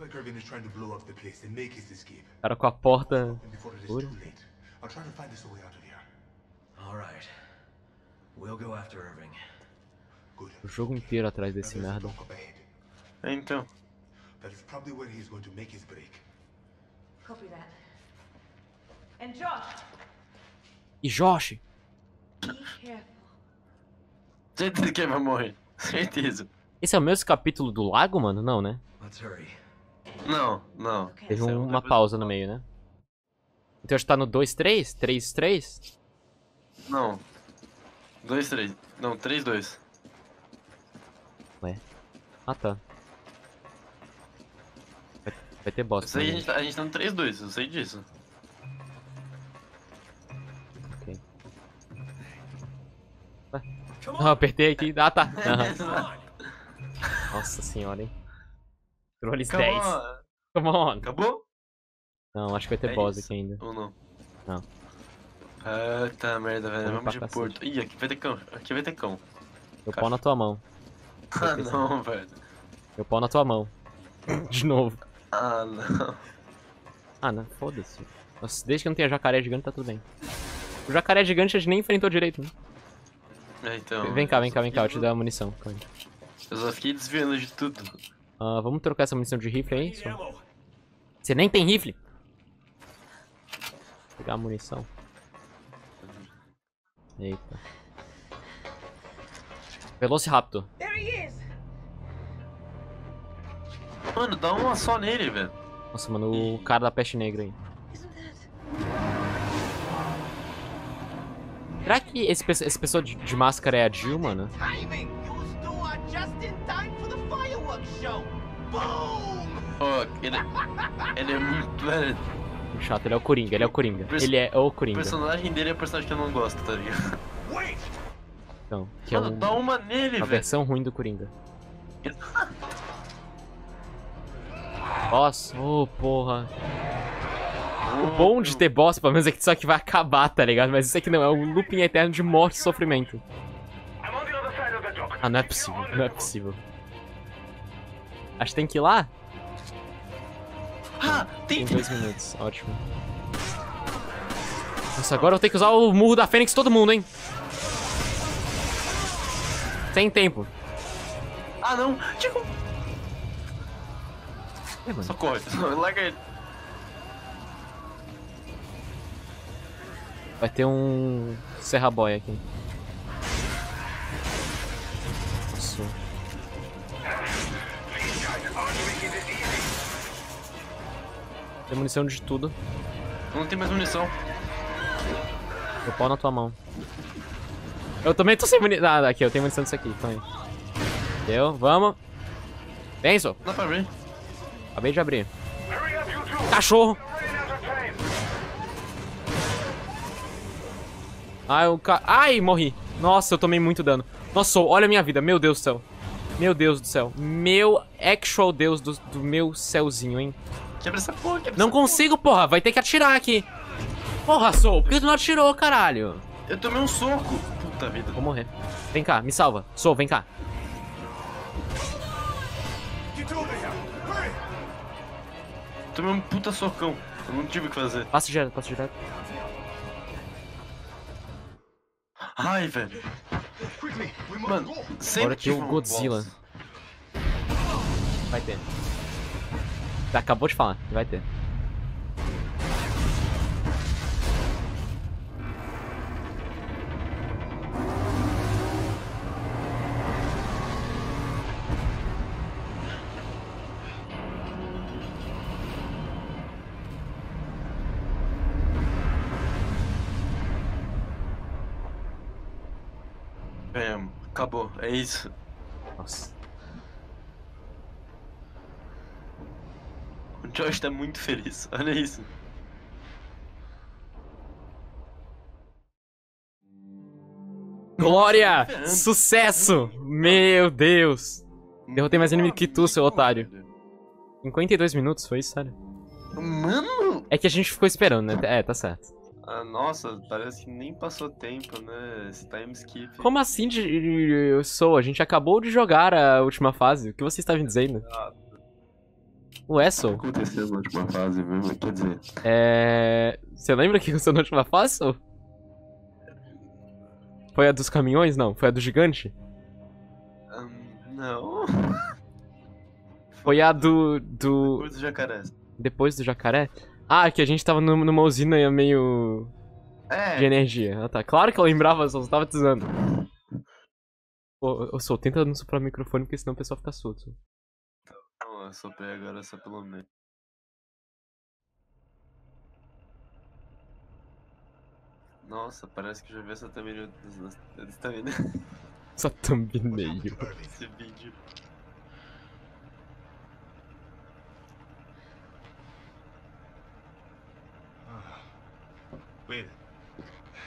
cara com a porta...
And I'll try to find us a way out of here.
Alright. We'll go after Irving.
Good.
O jogo inteiro atrás desse merda.
É, então.
That is probably where he's going to make his break.
Copy that. And Josh,
E Josh?
be careful.
Certeza que ele vai morrer. *laughs* Certeza.
Esse é o mesmo capítulo do lago, mano? Não, né?
Let's hurry.
Não, não.
Okay.
Teve
é
um- uma pausa no meio, né? Então acho que tá no 2-3? 3-3?
Não. 2, 3. Não, 3, 2.
Ué. Ah, tá. Vai, vai ter bosta.
Aí a
né?
gente, tá, a gente tá no 3, 2, eu sei disso.
Ok. Não, eu apertei aqui. Ah, tá. *laughs* Nossa senhora, hein. Trolls 10.
Come on.
Come on.
Acabou?
Não, acho que vai ter
É
boss
isso.
aqui ainda.
Ou não?
Não.
Ah, tá merda, velho.
Vamos
Vamos de
cacete.
Porto. Ih, aqui vai ter cão. Aqui vai ter cão.
Meu pau na tua mão.
Ah, não, velho.
Meu pau na tua mão. *laughs* De novo.
Ah, não.
Ah, não, foda-se. Nossa, desde que não tenha jacaré gigante, tá tudo bem. O jacaré gigante a gente nem enfrentou direito, né?
É, então.
Vem cá,
eu
vem cá, vem cá, eu te dou a munição. calma.
Eu só fiquei desviando de tudo.
Ah, vamos trocar essa munição de rifle aí? Só. Você nem tem rifle? Vou pegar a munição. Eita. Velociraptor.
Mano, dá uma só nele, velho.
Nossa, mano, o cara da peste negra aí. Será que esse, esse pessoa de, de máscara é a Jill, mano?
Pô, ele, ele é muito.
Chato, ele é o Coringa, ele é o Coringa.
Perso-
Ele é o
o
Coringa.
personagem dele é o personagem que eu não gosto, tá ligado?
Então, que é
Mano,
um-
dá uma nele, velho.
versão ruim do Coringa. *laughs* Boss, ô porra. O bom de ter boss, pelo menos, é que isso aqui vai acabar, tá ligado? Mas isso aqui não, é um looping eterno de morte e sofrimento. Ah, não é possível, não é possível. Acho que tem que ir lá?
Ah, tem
Tem dois minutos, ótimo. Nossa, agora eu tenho que usar o murro da Fênix todo mundo, hein? Sem tempo.
Ah, não! Tipo,
É, mano. *laughs*
Larga ele.
Vai ter um Serra Boy aqui. Tem munição de tudo.
Não tem mais munição.
Eu pau na tua mão. Eu também tô sem munição. Ah, aqui, eu tenho munição disso aqui. Então. Deu, vamos. Só.
Dá pra ver.
Acabei de abrir. Cachorro! Ai, o ca... Ai, morri. Nossa, eu tomei muito dano. Nossa, olha a minha vida. Meu Deus do céu. Meu Deus do céu. Meu actual Deus do, do meu céuzinho, hein.
Quebra essa porra, quebra
Não
essa porra.
consigo, porra. Vai ter que atirar aqui. Porra, Soul. Por que tu não atirou, caralho?
Eu tomei um soco. Puta vida.
Vou morrer. Vem cá, me salva. Soul, vem cá.
Tomei um puta socão. Eu não tive o que fazer.
Passa direto, passa direto.
Ai, velho. Mano, sempre
Agora tem o Godzilla. Vai ter. Acabou de falar, vai ter.
É, acabou. É isso.
Nossa.
O Josh tá muito feliz. Olha isso.
Glória! Sucesso! Meu Deus! Derrotei mais inimigo que tu, seu otário. 52 minutos, foi isso, sério?
Mano!
É que a gente ficou esperando, né? É, tá certo.
Ah, nossa, parece que nem passou tempo, né? Esse time skip.
Como assim eu sou? A gente acabou de jogar a última fase. O que você está me dizendo? Ué, Soul?
aconteceu na última fase, viu? Quer dizer,
É... Você lembra o que aconteceu na última fase? Foi a dos caminhões? Não. Foi a do gigante?
hum, não.
Foi a do... do...
Coisa do jacaré.
Depois do jacaré? Ah, que a gente tava num- numa usina meio... de
É,
energia. Ah, tá. Claro que eu lembrava, só tava dizendo. Pô, eu sou, tenta não soprar o microfone, porque senão o pessoal fica surdo. Sol.
não, eu soprei agora só pelo meio. Nossa, parece que já vi essa thumbnail. *laughs* Essa thumbnail.
Essa *laughs* thumbnail.
Esse vídeo.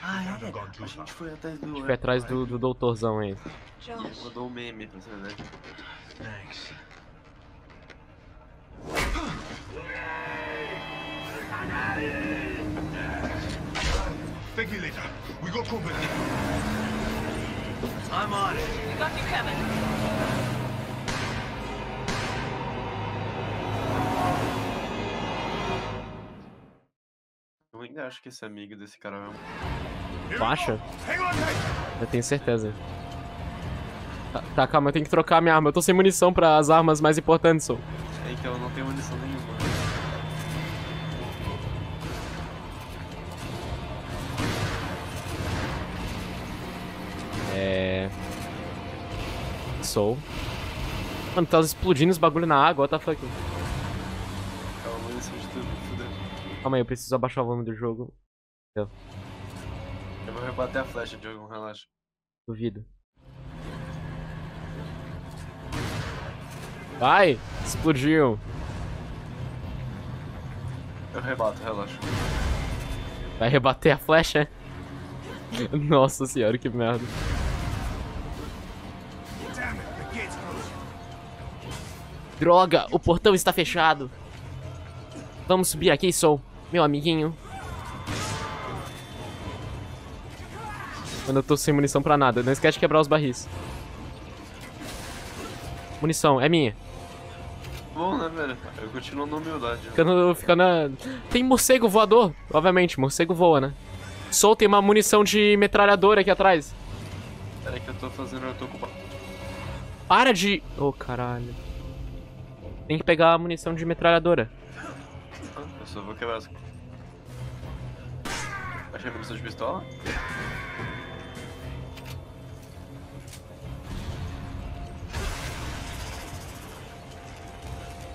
Ah,
Haven't
é? A gente foi atrás do.
Foi atrás do, do doutorzão aí.
Josh,
Mandou um meme pra você, né?
Thanks.
Thank you later. We got company.
I'm on it.
Eu ainda acho que esse amigo desse cara é um.
We tight.
Eu tenho certeza. Tá, tá, calma, eu tenho que trocar minha arma. Eu tô sem munição para as armas mais importantes, Sol.
É que eu não tenho munição nenhuma.
Soul. Mano, tá explodindo os bagulho na água, what the fuck?
Calma,
Calma aí, eu preciso abaixar o volume do jogo.
Eu vou rebater a flecha, Diogo, relaxa.
Duvido. Vai! Explodiu.
Eu rebato, relaxa.
Vai rebater a flecha? *laughs* Nossa senhora, que merda. Droga, o portão está fechado. Vamos subir aqui, Soul, meu amiguinho. Mano, eu tô sem munição pra nada. Não esquece de quebrar os barris. Munição, é minha.
Bom, né, velho? Eu continuo na humildade.
Ficando, ficando na... Tem morcego voador. Obviamente, morcego voa, né? Soul tem uma munição de metralhadora aqui atrás.
Pera aí que eu tô fazendo, eu tô ocupado.
Para de... Ô, caralho. Tem que pegar a munição de metralhadora.
Eu só vou quebrar as... Achei a munição de pistola?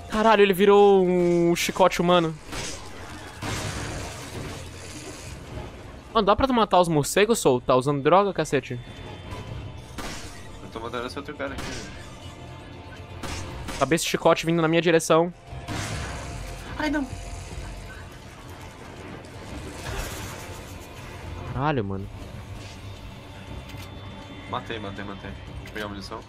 Caralho, ele virou um chicote humano. Mano, dá pra tu matar os morcegos, Soul? Tá usando droga, cacete?
Eu tô mandando esse outro cara aqui.
Acabei esse chicote vindo na minha direção.
Ai, não.
Caralho, mano.
Matei, matei, matei. Deixa eu pegar a munição.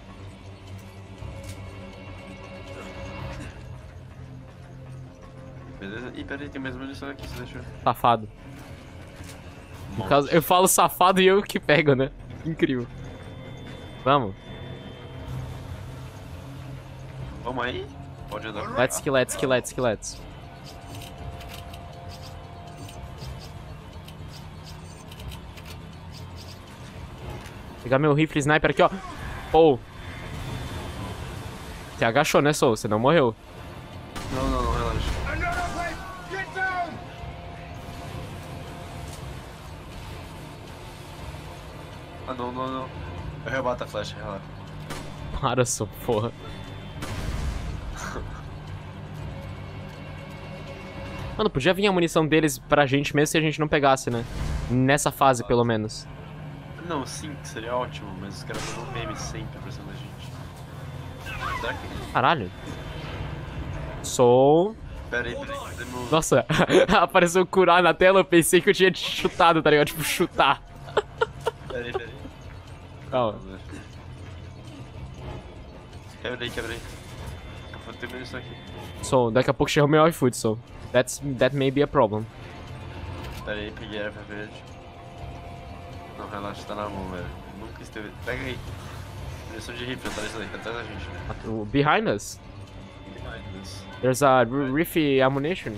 Beleza? Ih, pera aí, tem mais munição aqui, você deixou.
Safado. No caso, eu falo safado e eu que pego, né? Incrível. Vamos.
Vamos aí? Pode andar.
Let's skillets, skillets, skillets. Pegar meu rifle sniper aqui, ó. Ou. Você agachou, né, Soul? Você não morreu.
Não, não, não, relaxa. Ah, não, não, não. Eu rebato a flecha, relaxa.
Para, Soul, porra. Mano, podia vir a munição deles pra gente mesmo se a gente não pegasse, né? Nessa fase, pelo menos.
Não, sim, seria ótimo, mas os caras mandam meme sempre pra cima da gente. Será que.
Caralho. Soul.
Pera aí, pera aí, cadê meu.
Nossa, *laughs* apareceu curar na tela, eu pensei que eu tinha te chutado, tá ligado? Tipo, chutar.
Pera aí, pera aí.
Calma.
Quebrei, quebrei. Eu vou ter munição aqui.
So, daqui a pouco chega o meu iFood. That's, that may be a problem.
Pera aí, peguei a erva verde. Não, relaxa, tá na mão, velho. Nunca esteve. Pega aí. Munição de rifle, atrás da, atrás da gente.
Behind us,
Behind us.
there's a r- Riffy ammunition.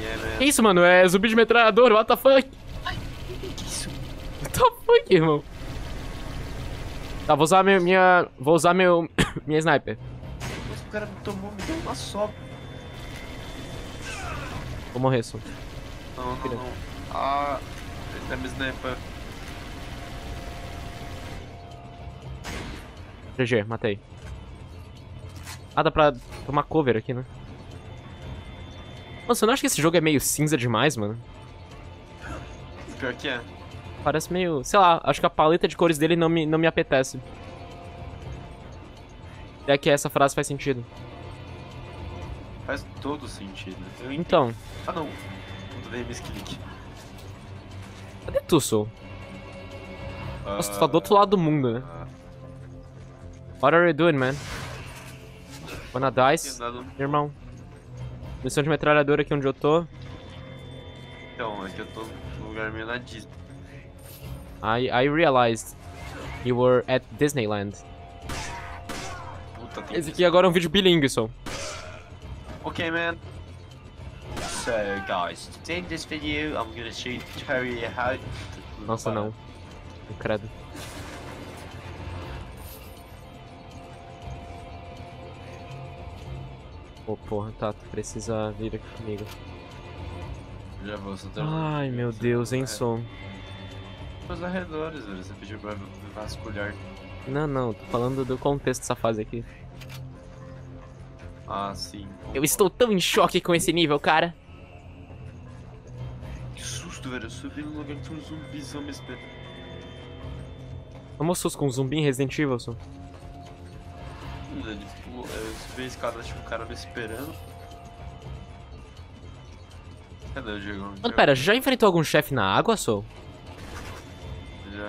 Yeah, man.
Que isso, mano? É zumbi de metralhador, what the fuck?
Que isso?
What the fuck, irmão? Tá, vou usar minha... minha vou usar meu... *coughs* minha sniper.
Nossa, o cara me tomou, me deu uma só.
Vou morrer, so.
Não, não, não. Ah, ele tá me sniper.
GG, matei. Ah, dá pra tomar cover aqui, né? Mano, você não acha que esse jogo é meio cinza demais, mano?
Pior que é.
Parece meio... Sei lá, acho que a paleta de cores dele não me, não me apetece. É que essa frase faz sentido.
Faz todo sentido. Eu entendo.
Então,
Ah, não. Puta, dei misclick.
cadê tu, Soul? Nossa, tu tá do outro lado do mundo, né?
Ah,
What are you doing, man? Wanna dice? Irmão. Missão de metralhadora aqui onde eu tô.
Então, é que eu tô num lugar meio na Disney.
I, I realized you were at Disneyland.
Puta,
Esse aqui agora é um vídeo bilíngue, Soul.
Okay, man. So, guys, to end this video, I'm gonna show show you how.
Nossa, não. Credo. Pô, porra, tá, tu precisa vir aqui comigo.
Já vou, só
Ai, meu Deus, hein, som.
Os arredores, velho. Você pediu pra vasculhar.
Não, não, tô falando do contexto dessa fase aqui.
Ah, sim.
Eu estou tão em choque com esse nível, cara.
Que susto, velho. Eu subi num lugar que tinha um zumbizão me esperando.
Tomou susto com um zumbi em Resident Evil, Sul?
Ele pulou, eu subi a escada, tinha um cara me esperando. Cadê o Diego?
Mano, pera, já enfrentou algum chefe na água, Soul?
Já.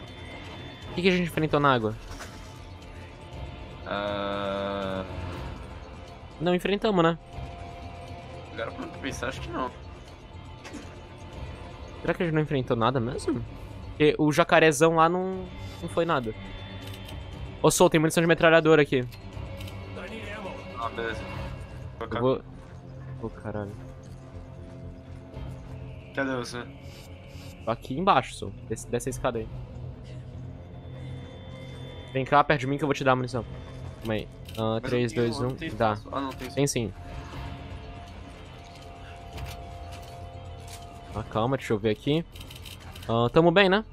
O que, que a gente enfrentou na água?
Ah.
Não enfrentamos, né?
Agora pra pensar, acho que não.
Será que a gente não enfrentou nada mesmo? Porque o jacarezão lá não, não foi nada. Ô, Soul, tem munição de metralhadora aqui.
Ah, beleza. Vou
Eu
cá.
vou... Ô, caralho.
Cadê você?
Tô aqui embaixo, Soul. Desce, desce a escada aí. Vem cá, perto de mim que eu vou te dar a munição. Calma aí.
Mas
3,
não tem-
2,
não
1.
tem
Dá.
espaço. Ah, não tem
Tem sim. Ah, calma, deixa eu ver aqui. Ah, tamo bem, né?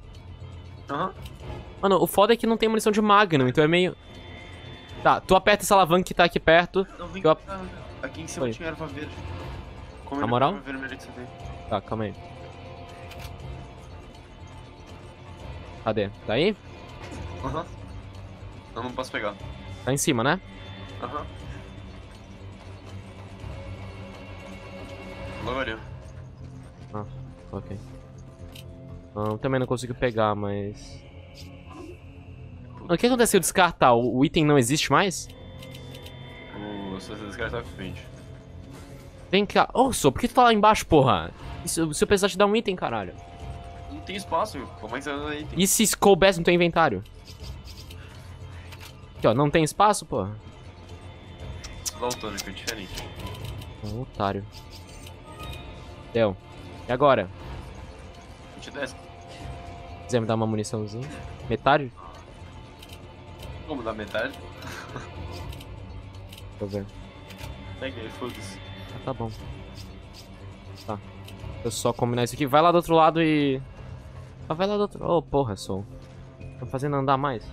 Aham.
Mano, o foda é que não tem munição de Magnum, então é meio... Tá, tu aperta essa alavanca que tá aqui perto.
Não, vem
Eu-.
Aqui em cima
Foi.
tinha erva verde. Como
Na moral?
vermelha que você tem.
Tá, calma aí. Cadê? Tá aí?
Aham. Eu não posso pegar.
Tá em cima, né?
Aham. Ali.
Ah, ok. Ah, também não consigo pegar, mas... O que aconteceu descartar? O, item não existe mais?
O seu descarta tá com frente.
Vem cá. Ô, Sô, por que tu tá lá embaixo, porra? E se, se eu precisar te dar um item, caralho?
Não tem espaço, meu. Como é que você anda aí? Tem...
E se coubesse no teu inventário? Aqui, ó, não tem espaço, porra?
Daltônico, é diferente.
Um otário. Deu. E agora?
110.
Quiser me dar uma muniçãozinha? Metade?
Como da metade?
Ver.
Pega aí, foda-se.
Ah, tá bom. Tá. Deixa eu só combinar isso aqui. Vai lá do outro lado e... Ah, vai lá do outro... Ô, porra, Soul. Tá fazendo andar mais?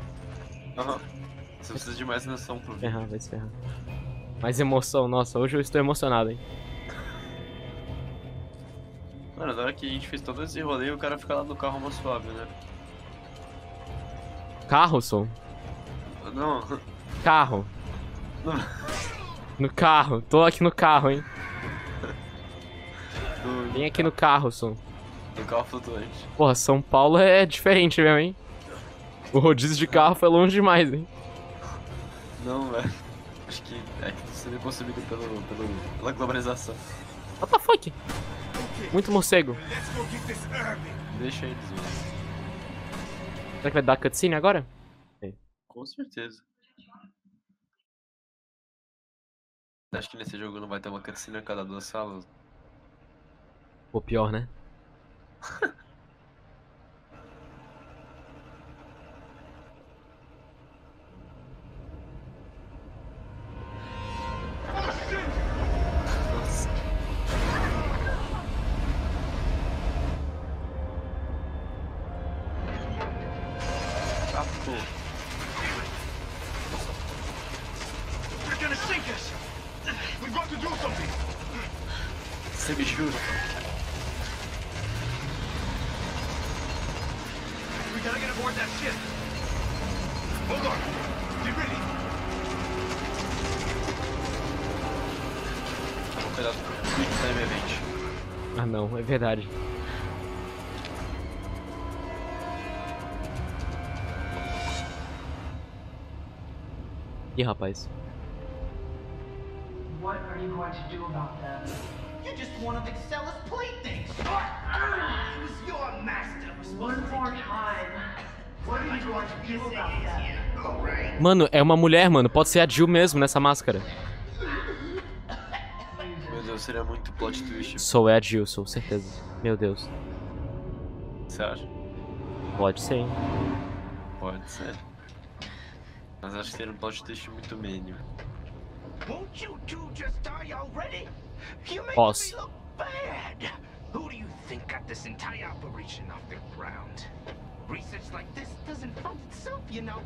Aham. Você precisa de mais noção pro vídeo.
Ferrar, vai se ferrar. Mais emoção, nossa, hoje eu estou emocionado, hein?
Mano, na hora que a gente fez todo esse rolê, o cara fica lá no carro suave, né?
Carro, Soul.
Não,
Carro.
não.
No carro. Tô aqui no carro, hein?
Do,
Vem aqui no carro, Soul.
do carro flutuante.
Porra, São Paulo é diferente mesmo, hein? O rodízio de carro foi longe demais, hein?
Não, velho. É consumido pelo, pelo, pela globalização.
What the fuck? Muito morcego.
Let's go get this Irving.
Deixa eles, mano.
Será que vai dar cutscene agora?
Com certeza. Acho que nesse jogo não vai ter uma cutscene a cada duas salas.
Ou pior, né? *laughs* verdade. Ih, rapaz.
What are you going to do about that?
You're just one of Excella's playthings. He was your master.
One more time. What are you going to do about that?
All right.
Mano, é uma mulher, mano. Pode ser a Jill mesmo nessa máscara.
Seria muito plot twist.
Sou é a Jill, sou certeza. Meu Deus.
Você acha?
Pode ser, hein?
Pode ser. Mas acho que seria um plot twist muito mínimo.
Won't you two just die already? You make
Boss.
me look bad. Who do you think got this entire operation off the ground? Research like this doesn't fund itself, you know.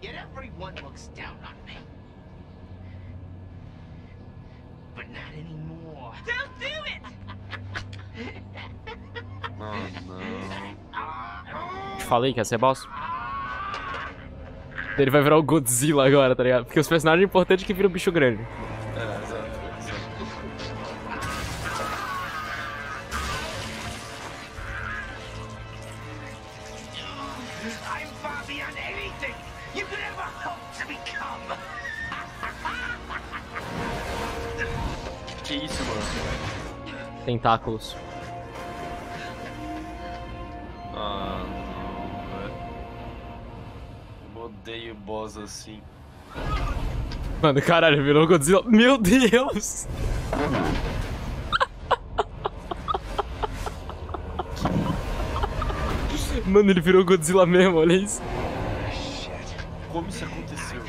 Yet everyone looks down on me. But not anymore. Don't do it! oh, não.
Te falei que ia ser boss? Ele vai virar o Godzilla agora, tá ligado? Porque os personagens importantes que viram bicho grande.
É, exato.
I'm far beyond anything you could ever hope to become.
Que isso, mano?
Tentáculos.
Ah, não, velho. Eu odeio boss assim.
Mano, caralho, virou Godzilla. Meu Deus! Mano, ele virou Godzilla mesmo, olha isso.
Como isso aconteceu?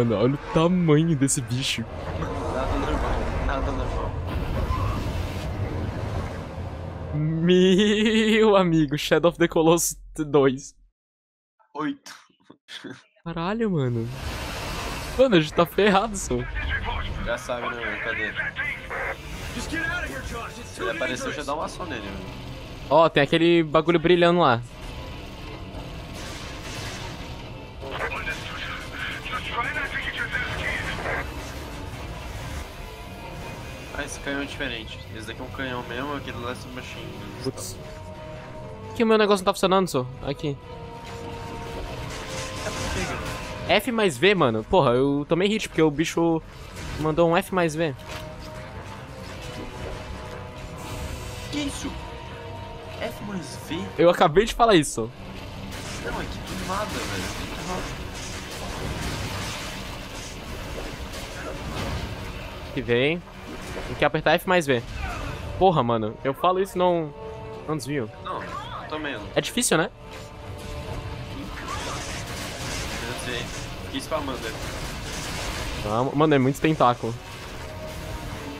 Mano, olha o tamanho desse bicho.
Nada normal, nada normal.
Meu amigo, Shadow of the Colossus 2.
Oito.
Caralho, mano. Mano, a gente tá ferrado, só.
Já sabe, né, mano? Cadê? Se ele apareceu, já dá uma ação nele, mano.
Ó, tem aquele bagulho brilhando lá.
Canhão é diferente. Esse daqui é um canhão mesmo, aquele lá é submachine.
Putz. Que o meu negócio não tá funcionando, só. Aqui. F mais V, mano. Porra, eu tomei hit porque o bicho mandou um F mais V.
Que isso? F mais V?
Eu acabei de falar isso.
Não, aqui do nada, velho.
Que vem. Tem que apertar F mais V. Porra, mano. Eu falo isso e não. Não desvio.
Não, também não.
É difícil, né?
Eu sei. Fiquei spamando ele.
Ah, mano, é muito tentáculo.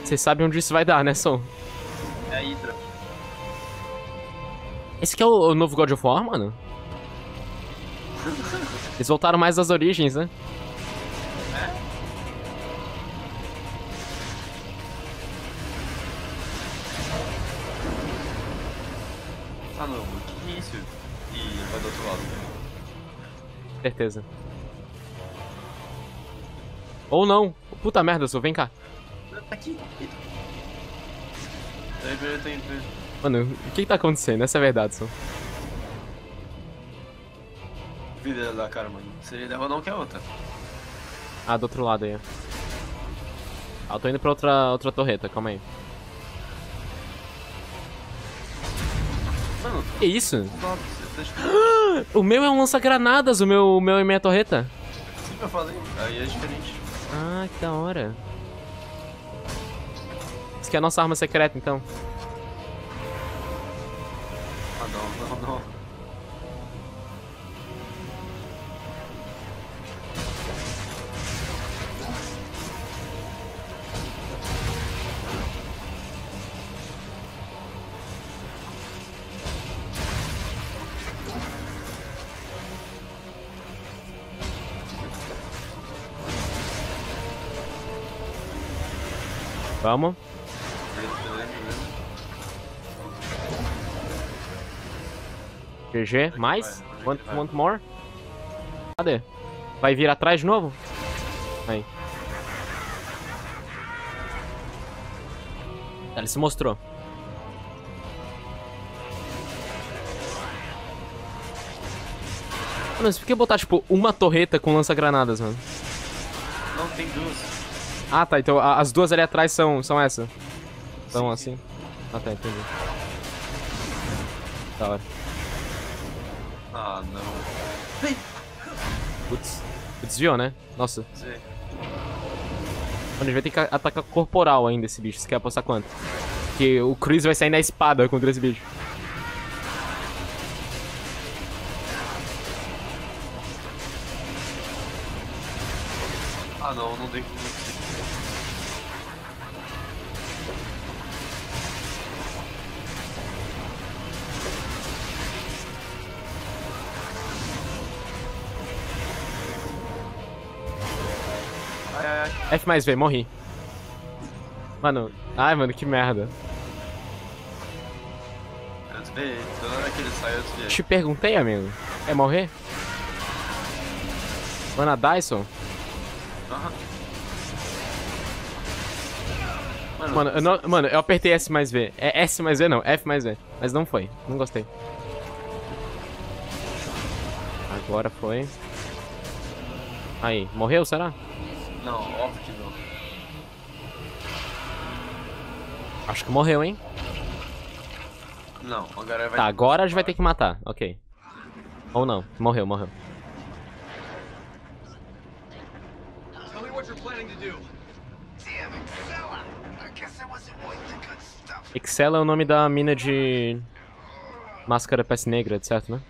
Você sabe onde isso vai dar, né, Som?
É a Hydra.
Esse aqui é o, o novo God of War, mano? *laughs* Eles voltaram mais às origens, né? Certeza. Ou não. Puta merda, Sou, vem cá.
Tá aqui. Peraí, tem.
Mano, o que que tá acontecendo? Essa é a verdade, Sou.
Vida da cara, mano. Se ele der ou não, quer outra.
Ah, do outro lado aí, ó. Ah, eu tô indo pra outra, outra torreta, calma aí.
Mano,
Que isso?
Eu... *gasps*
O meu é um lança-granadas, o meu, o meu é minha torreta.
Sim, eu falei. Aí é diferente.
Ah, que da hora. Isso aqui é a nossa arma secreta, então.
Ah não, não, não. Beleza.
GG. Mais? want more? Cadê? Vai vir atrás de novo? Aí. Ele se mostrou. Mano, mas por que botar, tipo, uma torreta com lança-granadas, mano?
Não, tem duas.
Ah, tá. Então a- as duas ali atrás são, são essa. São
Sim,
assim. Ah, tá. Entendi. Da hora.
Ah, não.
Putz. Desviou, né? Nossa.
Sei.
Mano, ele vai ter que atacar corporal ainda esse bicho. Você quer apostar quanto? Que o Chris vai sair na espada contra esse bicho. F mais V, morri. Mano, ai, mano, que merda.
Vê, toda hora que ele sai, eu desvio.
Te perguntei, amigo. Quer morrer? Mana Dyson?
Aham. Mano,
Mano, eu não, mano, eu apertei S mais V. É S mais V não, F mais V. Mas não foi. Não gostei. Agora foi. Aí, morreu, será?
Não, óbvio que não.
Acho que morreu, hein?
Não, agora vai.
Tá, agora a gente vai ter que matar. Ok. Ou não. Morreu, morreu. Excel é o nome da mina de... Máscara peste negra, certo, né?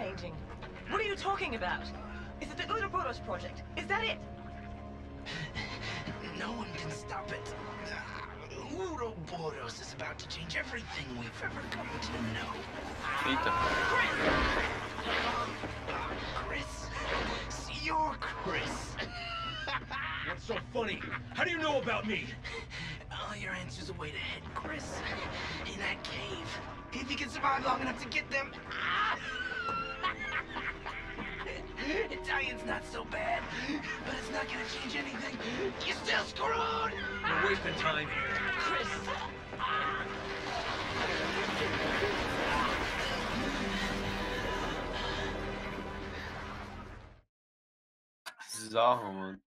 Changing?
What are you talking about? Is it the Ouroboros project? Is that it?
No one can stop it. Ouroboros is about to change everything we've ever come to know.
Eita.
Chris, see, you're Chris.
What's so funny? How do you know about me?
All your answers are way ahead, Chris. In that cave. If you can survive long enough to get them. Ah! Italian's not so bad, but it's not gonna change anything. You're still screwed!
We're wasting time here.
Chris!
Bizarro, mano.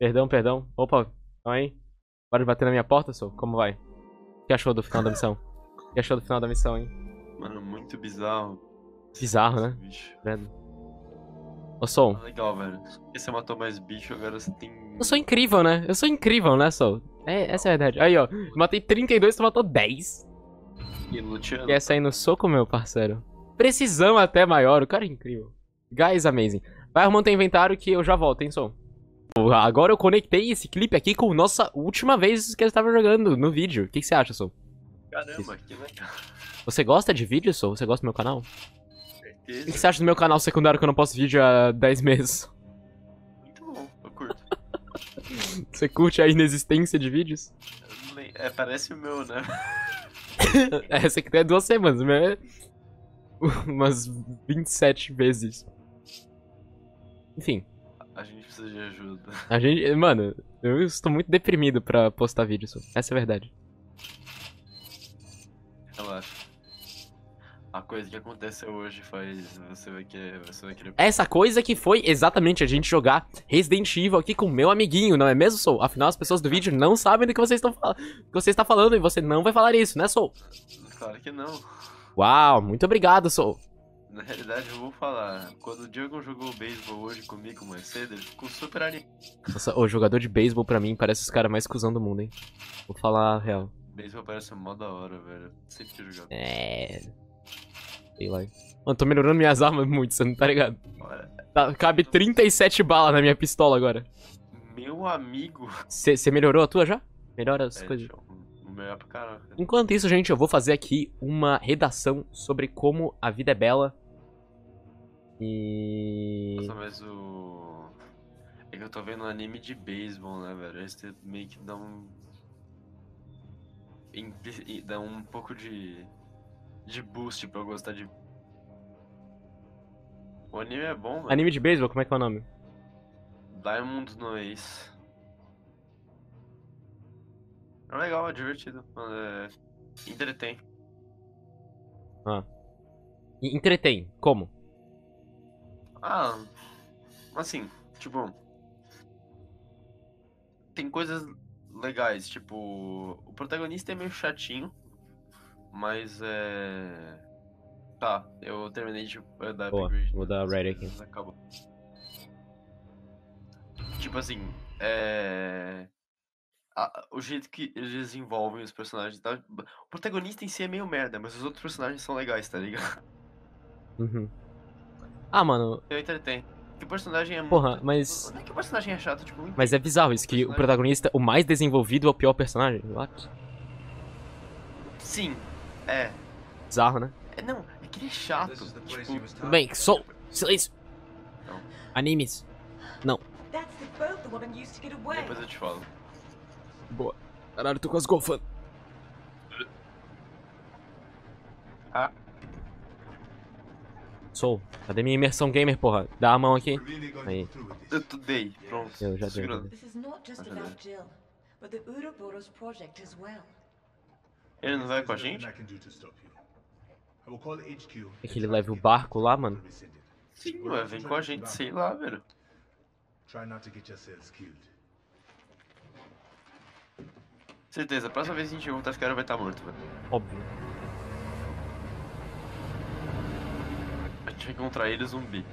Perdão, perdão. Opa, calma aí. Bora bater na minha porta, sou? Como vai? O que achou do final da missão? O que achou do final da missão, hein?
Mano, muito bizarro.
Bizarro, né?
Bicho.
Ô, Sol,
Ah, legal, velho. Porque você matou mais bicho, agora você tem.
eu sou incrível, né? Eu sou incrível, né, Sol? É, essa é a verdade. Aí, ó. Matei 32, tu matou 10.
E Luciano.
Quer sair no soco, meu parceiro? Precisão até maior, o cara é incrível. Guys amazing. Vai arrumando teu inventário que eu já volto, hein, Sol? Agora eu conectei esse clipe aqui com nossa última vez que eu estava jogando no vídeo. O que, que você acha, Sol?
Caramba, que legal.
Você gosta de vídeo, Sol? Você gosta do meu canal? O que,
Certeza.
que você acha do meu canal secundário que eu não posto vídeo há 10 meses?
Muito bom, eu curto.
Você curte a inexistência de vídeos?
É, parece o meu, né? *laughs*
Essa aqui tem duas semanas, mas é umas 27 vezes. Enfim,
A gente precisa de ajuda.
a gente. Mano, eu estou muito deprimido pra postar vídeo. Essa é a verdade.
Relaxa. A coisa que aconteceu hoje faz. Você vai querer. Você vai querer.
Essa coisa que foi exatamente a gente jogar Resident Evil aqui com meu amiguinho, não é mesmo, Soul? Afinal, as pessoas do vídeo não sabem do que vocês estão falando. que você está falando e você não vai falar isso, né, Soul?
Claro que não.
Uau, muito obrigado, Soul.
Na realidade, eu vou falar. Quando o Diego jogou beisebol hoje comigo mais cedo, ele ficou super animado.
Nossa, o jogador de beisebol pra mim parece os caras mais cuzão do mundo, hein? Vou falar a real.
Beisebol parece mó da hora, velho. Sempre que jogar.
É. Sei lá. Mano, tô melhorando minhas armas muito, você não tá ligado? Tá, cabe 37 balas na minha pistola agora.
meu amigo.
Você melhorou a tua já? Melhora as
É,
coisas.
É pra.
Enquanto isso, gente, eu vou fazer aqui uma redação sobre como a vida é bela. E.
Nossa, mas o. É que eu tô vendo um anime de beisebol, né, velho? Esse meio que dá um. Dá um pouco de. de boost pra eu gostar de. O anime é bom, velho.
Anime de beisebol, como é que é o nome?
Diamond no Ace. É legal, é divertido. É... Entretém.
E entretém. Como?
Ah, assim, tipo. Tem coisas legais, tipo. O protagonista é meio chatinho, mas é. Tá, eu terminei de eh, dar
Boa,
upgrade.
vou dar ready
coisas, Acabou. Tipo assim, é. A- o jeito que eles desenvolvem os personagens e tal. O protagonista em si é meio merda, mas os outros personagens são legais, tá ligado? *laughs*
Uhum. Ah, mano,
Eu entretém. Que o personagem é
porra,
muito...
mas.
Não é que o personagem é chato, tipo, muito...
Mas é bizarro isso, que o protagonista, o mais desenvolvido é o pior personagem. What?
Sim, é.
Bizarro, né?
é. Não, é que ele é chato. Tipo,
bem, sol, silêncio.
Não.
Animes.
That's the boat the woman used to get away.
depois eu te falo.
Boa. Caralho, tô quase golfando.
Ah.
Sol, cadê minha imersão gamer, porra? Dá a mão aqui. Aí.
Eu tu dei, pronto.
Eu já dei.
This is not just
Okay.
about Jill, but the Uroboros project as well.
Ele não vai com a gente?
É que ele leva o barco lá, mano.
Sim, ué, vem com a gente, sei lá, velho.
Try not to get yourselves killed.
Certeza, a próxima vez que a gente encontrar esse cara vai estar morto, velho.
Óbvio.
A gente vai encontrar ele zumbi.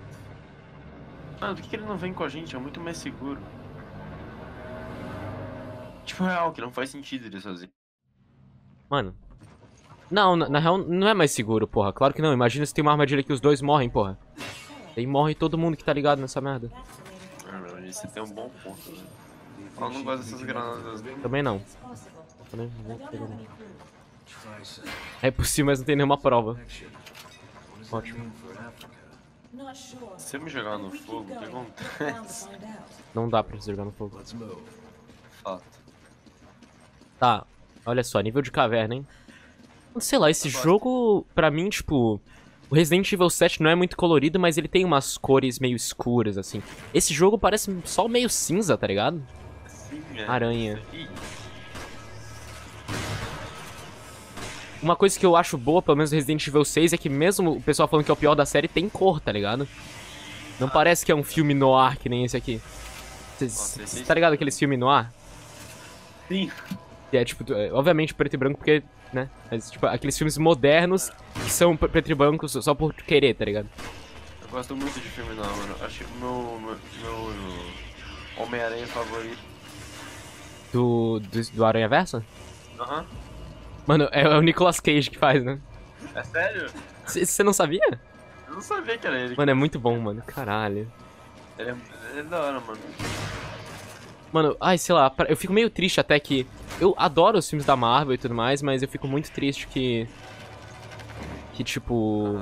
Mano, por que, que ele não vem com a gente? É muito mais seguro. Tipo, real, que não faz sentido ele sozinho.
Mano. Não, na, na real não é mais seguro, porra. Claro que não. Imagina se tem uma armadilha que os dois morrem, porra. Aí morre todo mundo que tá ligado nessa merda.
Ah, aí você tem um bom ponto, velho. Eu não gosto dessas granadas.
Também não. Também não. É possível, mas não tem nenhuma prova. Ótimo.
Se eu me jogar no fogo, o que acontece?
Não dá pra se jogar no fogo.
Fato.
Tá, olha só, nível de caverna, hein? Sei lá, esse jogo, pra mim, tipo. O Resident Evil 7 não é muito colorido, mas ele tem umas cores meio escuras, assim. Esse jogo parece só meio cinza, tá ligado? Aranha.
Ih,
Uma coisa que eu acho boa, pelo menos no Resident Evil 6, é que mesmo o pessoal falando que é o pior da série, tem cor, tá ligado? Não parece que é um filme noir que nem esse aqui.
Nossa,
Você tá ligado aqueles filmes noir?
Sim.
É tipo, é, obviamente preto e branco porque, né? Mas tipo, aqueles filmes modernos que são pre- preto e branco só por querer, tá ligado?
Eu gosto muito de filme não, mano. Acho que o meu, meu, meu Homem-Aranha favorito.
Do, do, do Aranha Verso?
Aham.
Mano, é o Nicolas Cage que faz, né?
É sério?
Você não sabia?
Eu não sabia que era ele.
Mano, é muito bom, mano. Caralho.
Ele é, ele é da hora, mano.
Mano, ai, sei lá, eu fico meio triste até que. Eu adoro os filmes da Marvel e tudo mais, mas eu fico muito triste que. Que tipo.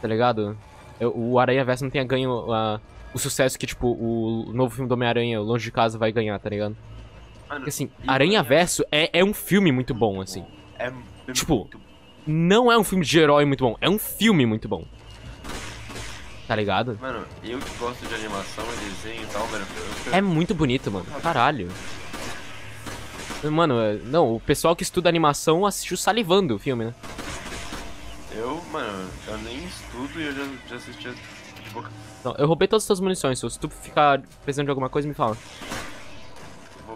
Tá ligado? Eu- o Aranha Verso não tenha ganho ah, o sucesso que, tipo, o novo filme do Homem-Aranha, Longe de Casa, vai ganhar, tá ligado?
Mano,
Porque assim, Aranha
mano,
Verso é, é um filme muito bom, assim.
É,
Tipo,
muito
Não é um filme de herói muito bom, é um filme muito bom. Tá ligado?
Mano, eu que gosto de animação e desenho e tal, velho. eu-
É muito bonito, mano. Caralho. Mano, não, o pessoal que estuda animação assistiu salivando o filme, né?
Eu, mano, eu nem estudo e eu já, já assisti. Tipo,
Não, eu roubei todas as suas munições, se tu ficar precisando de alguma coisa, me fala.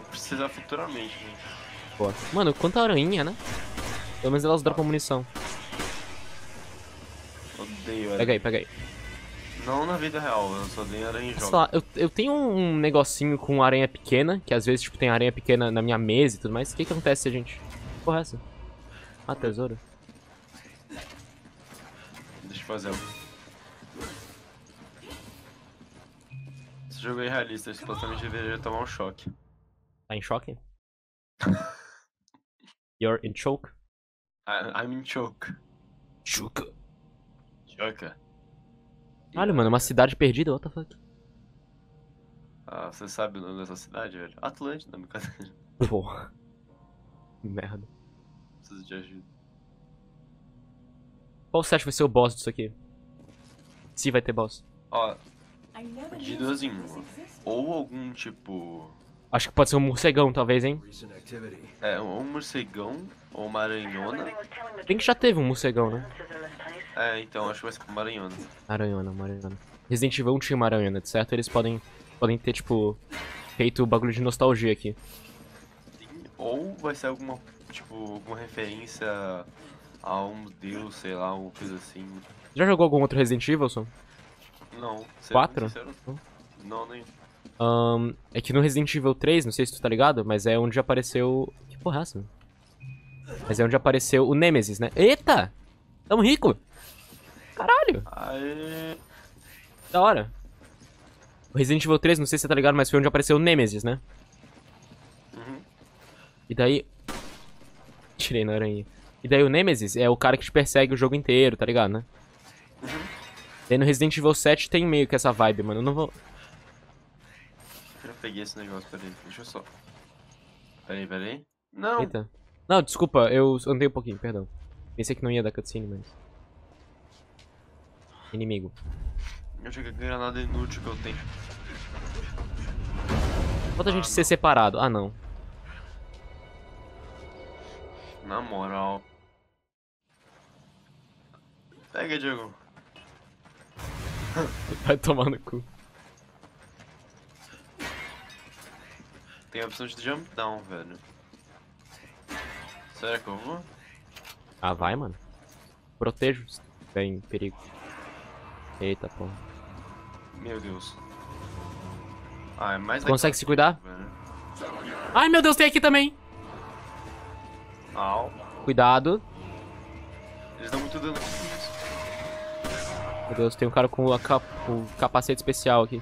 Precisar futuramente?
Boa. Mano, quanta aranha, né? Pelo menos elas dropam munição.
Odeio
Pega aí, pega aí.
Não na vida real, eu só dei aranha em
Sei
jogos.
lá, eu, eu tenho um negocinho com aranha pequena, que às vezes, tipo, tem aranha pequena na minha mesa e tudo mais. O que que acontece se a gente... Que Porra, é essa? Ah, tesouro.
Deixa eu fazer um. Esse jogo é realista, eu supostamente deveria tomar um choque.
Tá em choque? You're in choke?
I, I'm in choke.
Choke.
Choca.
Olha, mano, uma cidade perdida, what the fuck?
Ah, você sabe o nome dessa cidade, velho? Atlântida, brincadeira. *laughs*
Porra. Que merda.
Preciso de ajuda.
Qual você acha que vai ser o boss disso aqui? Se vai ter boss.
Ó, de duas em uma. Ou algum tipo.
Acho que pode ser um morcegão, talvez, hein?
É, ou um morcegão, ou uma aranhona.
Bem que já teve um morcegão, né?
É, então, acho que vai ser uma aranhona.
Aranhona, uma aranhona. Resident Evil 1 tinha uma aranhona, de certo? Eles podem, podem ter, tipo, feito o bagulho de nostalgia aqui.
Ou vai ser alguma, tipo, alguma referência a um deus, sei lá, alguma coisa assim.
Já jogou algum outro Resident Evil, Son?
Não.
Quatro?
Não, nem.
Ahn, é que no Resident Evil 3, não sei se tu tá ligado, mas é onde apareceu... Que porra é essa? Mas é onde apareceu o Nemesis, né? Eita! Tamo rico! Caralho!
Aê.
Da hora. O Resident Evil 3, não sei se você tá ligado, mas foi onde apareceu o Nemesis, né?
Uhum.
E daí... Tirei na aranha. E daí o Nemesis é o cara que te persegue o jogo inteiro, tá ligado, né? Daí no Resident Evil 7 tem meio que essa vibe, mano. Eu não vou...
Eu peguei esse negócio, peraí. Deixa eu só. Peraí, peraí. Não!
Eita. Não, desculpa, eu andei um pouquinho, perdão. Pensei que não ia dar cutscene, mas... Inimigo.
Eu achei que a granada inútil que eu tenho.
Falta a gente ser separado. Ah, não.
Na moral. Pega, Diego. *laughs*
Vai tomar no cu.
Tem a opção de jump down, velho. Será que eu vou?
Ah, vai, mano. Protejo se tiver em perigo. Eita, porra.
Meu Deus. Ah, é mais
Consegue se cuidar?
velho.
Ai, meu Deus, tem aqui também.
Au.
Cuidado.
Eles dão muito dano.
Meu Deus, tem um cara com a cap- o capacete especial aqui.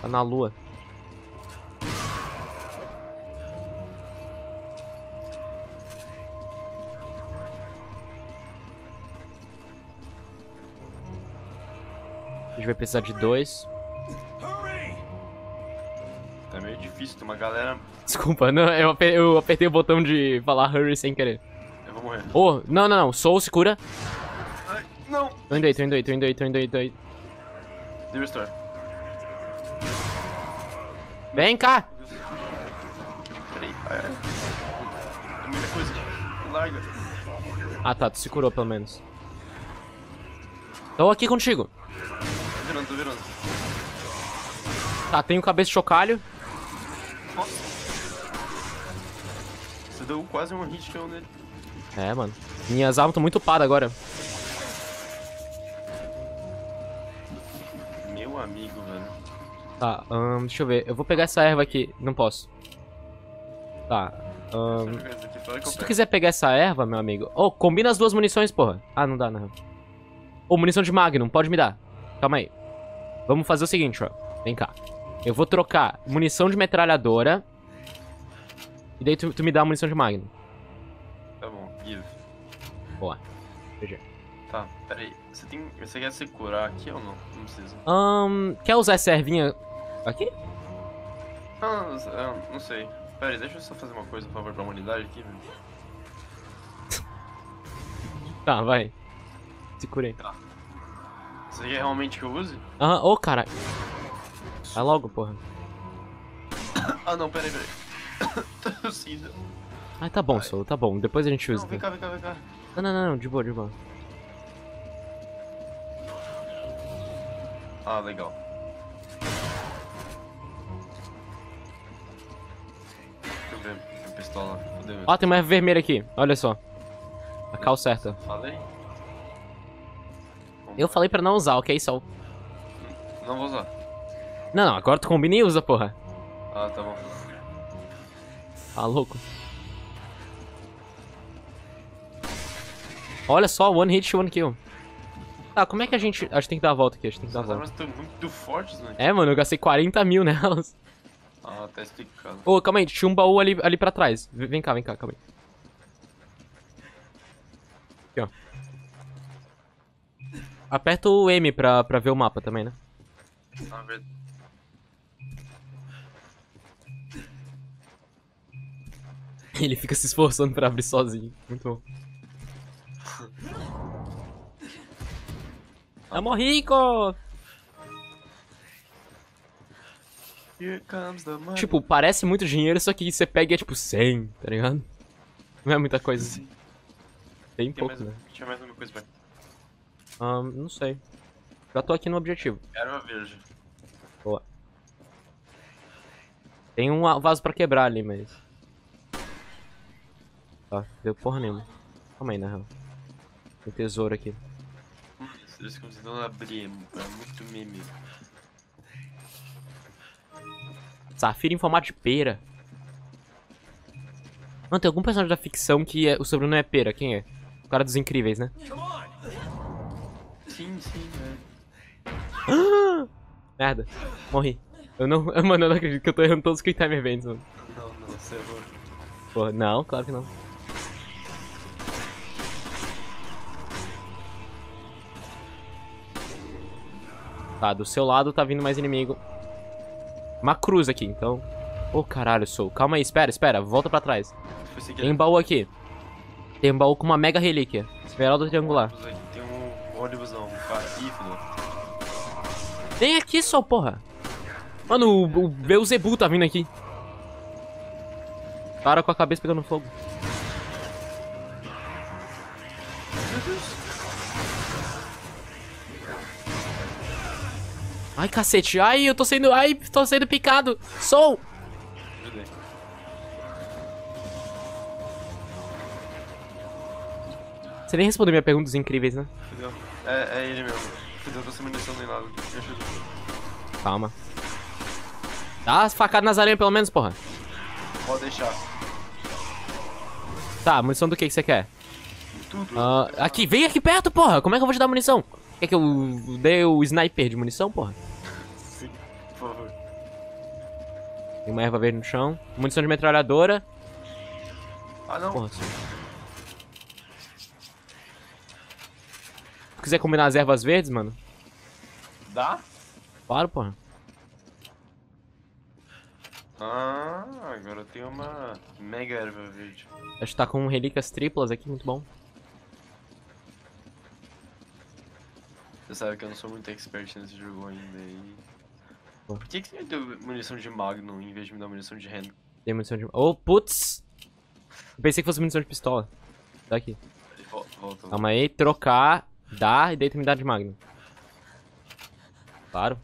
Tá na lua. Gente vai precisar de dois.
Tá meio difícil, tem uma galera.
Desculpa, não, eu, eu apertei o botão de falar hurry sem querer.
Eu vou morrer.
Oh, não, não, não. Soul se cura.
Ai, não!
Tô indo aí, tô indo aí, tô indo aí, tô indo aí, tô aí.
Deu restore.
Vem cá!
Peraí. Ai, ai. É muita coisa. Larga.
Ah tá, tu se curou pelo menos. Tô aqui contigo.
Virando, tô virando.
Tá, tem o cabeça de chocalho.
Você deu quase um hit kill nele.
É, mano. Minhas armas estão muito upadas agora.
Meu amigo, velho.
Tá, ahn, deixa eu ver. Eu vou pegar essa erva aqui. Não posso. Tá.
que eu
se tu quiser pegar essa erva, meu amigo. Oh, combina as duas munições, porra. Ah, não dá, não. Ô, munição de Magnum, pode me dar. Calma aí. Vamos fazer o seguinte, ó. Vem cá. Eu vou trocar munição de metralhadora. E daí tu, tu me dá a munição de Magnum.
Tá bom, give.
Boa. GG.
Tá, peraí. Você tem. Você quer se curar aqui ou não? Não precisa.
Ahn, quer usar essa ervinha aqui?
Ah, não, ah, não sei. Peraí, deixa eu só fazer uma coisa, por favor, pra humanidade aqui, velho.
Tá, vai. Se curei.
Você quer realmente que eu use?
Aham, ô, cara. Vai logo, porra. *coughs*
Ah, não, peraí, peraí. *coughs* Tô tossindo.
Ah, tá bom, Solo, tá bom. Depois a gente usa.
Não, vem cá, vem cá, vem cá.
Não, não, não, não, de boa, de boa.
Ah, legal. Deixa eu ver pistola. Cadê?
Ó, tem uma erva vermelha aqui, olha só. A cal certa.
Falei?
Eu falei pra não usar, ok, Sol?
Não vou usar.
Não, não, agora tu combina e usa, porra.
Ah, tá bom.
Tá louco. Olha só, one hit, one kill. Tá, como é que a gente... A gente tem que dar a volta aqui, a gente tem que dar a
As
volta.
armas estão muito fortes, né?
É, mano, eu gastei 40 mil nelas.
Ah, tá explicado.
Ô, calma aí, tinha um baú ali, ali pra trás. Vem cá, vem cá, calma aí. Aperta o M pra, pra ver o mapa também, né?
Verdade.
Ele fica se esforçando pra abrir sozinho. Muito bom. Tamo rico! Tipo, parece muito dinheiro, só que você pega e é tipo 100, tá ligado? Não é muita coisa assim. Bem
Tinha
pouco,
mais,
né?
tinha mais uma coisa pra
Ahn, não sei. Já tô aqui no objetivo.
Erva verde.
Boa. Tem um vaso pra quebrar ali, mas... Tá, deu porra nenhuma. Calma aí, na real. Tem tesouro aqui.
Hum, Eles tentando abrir. É muito meme.
Safira em formato de pera. Mano, tem algum personagem da ficção que é- o sobrenome é pera. Quem é? O cara dos incríveis, né?
Come on!
Sim, sim, velho. *gasps*
Merda. Morri. Eu não... *laughs* Mano, eu não acredito que eu tô errando todos os Quick Time Events, mano.
Não, não, você errou.
Porra, não, claro que não. Tá, do seu lado tá vindo mais inimigo. Uma cruz aqui, então. Ô, caralho, sou. Calma aí, espera, espera. Volta pra trás. Tem um baú aqui. Tem um baú com uma mega relíquia. Esmeralda triangular.
Ônibus não, um.
Vem aqui, só porra. Mano, o, o Beuzebu tá vindo aqui. Para com a cabeça pegando fogo. Ai, cacete. Ai, eu tô sendo... Ai, tô sendo picado. Sou. Você nem respondeu minha pergunta dos incríveis, né?
Fudeu. É, é ele mesmo. Fudeu, tô sem munição nem nada. Me ajuda.
Calma. Dá as facadas nas aranhas pelo menos, porra.
Pode deixar.
Tá, munição do que que você quer?
Tudo.
Ah, aqui, vem aqui perto, porra. Como é que eu vou te dar munição? Quer que eu dê o sniper de munição, porra?
Sim, por favor.
Tem uma erva verde no chão. Munição de metralhadora.
Ah, não.
Porra. Quiser combinar as ervas verdes, mano.
Dá?
Claro, porra.
Ah, agora eu tenho uma mega erva verde.
Acho que tá com relíquias triplas aqui, muito bom.
Você sabe que eu não sou muito expert nesse jogo ainda e...
Pô.
Por que, que você me deu munição de Magnum em vez de me dar munição de Hand?
Tem munição de... Oh, putz! Eu pensei que fosse munição de pistola. Tá aqui.
Volta, volta.
Calma aí, trocar, dá e tu me dá de magno. Claro.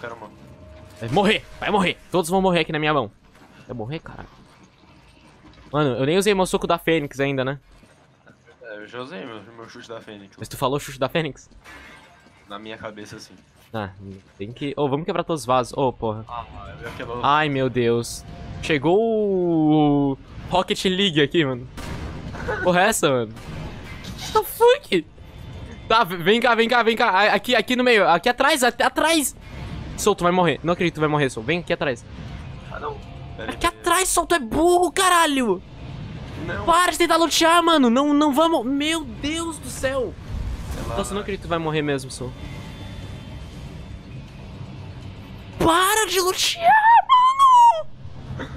Cara.
Vai morrer, vai morrer. Todos vão morrer aqui na minha mão. Vai morrer, cara. Mano, eu nem usei meu soco da Fênix ainda, né?
É, eu já usei meu, meu chute da Fênix.
Mas tu falou chute da Fênix?
Na minha cabeça, assim.
Ah, tem que... Ô, vamos quebrar todos os vasos. Ô, porra.
Ah, eu ia quebrar
Ai, meu Deus. Chegou o... Rocket League aqui, mano. Porra, é essa, mano? What the fuck? Tá, vem cá, vem cá, vem cá. Aqui, aqui no meio. Aqui atrás, at- atrás. Sol, tu vai morrer. Não acredito que tu vai morrer, Sol. Vem aqui atrás.
Ah, não. Pera
Aqui
aí.
atrás, Sol, tu é burro, caralho.
Não.
Para de tentar lutear, mano. Não, não vamos... Meu Deus do céu.
Ela-
Nossa, eu não acredito que tu vai morrer mesmo, Sol. Para de lutear, mano.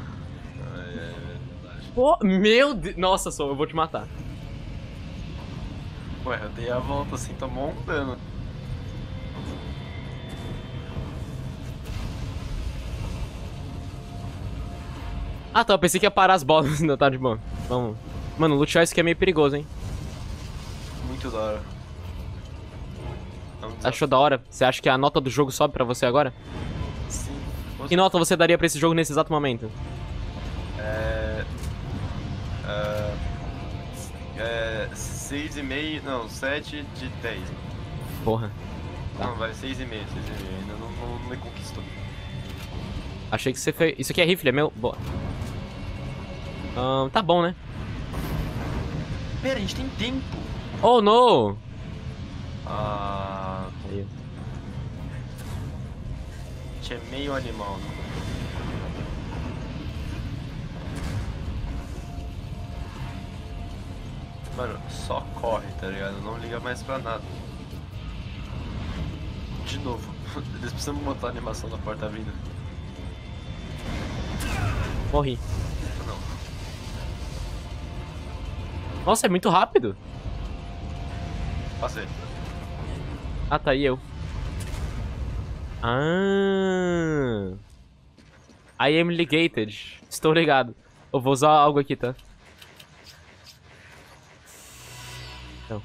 Ai, é verdade.
Pô, meu Deus. Nossa, Sol, eu vou te matar.
Ué, eu dei a volta assim, tomou um dano.
Ah, tá. Eu pensei que ia parar as bolas. Não, tá de boa. Vamos. Mano, lutear isso aqui é meio perigoso, hein?
Muito da hora.
Achou da hora? Você acha que a nota do jogo sobe pra você agora?
Sim.
Que nota você daria pra esse jogo nesse exato momento?
É. É. É. 6,5. Não, 7 de 10.
Porra. Tá.
Não, vai 6,5, 6,5. Ainda não, não, não me conquistou.
Achei que você fez... Isso aqui é rifle, é meu? Boa. Ahn, tá bom, né?
Pera, a gente tem tempo.
Oh, no!
Ah.
Aí.
A gente é meio animal, né? Mano, só corre, tá ligado? Não liga mais pra nada. De novo, *laughs* eles precisam botar a animação da porta vindo.
Morri. Nossa, é muito rápido.
Passei.
Ah, tá aí eu. Ah. I am ligated. Estou ligado. Eu vou usar algo aqui, tá? Então.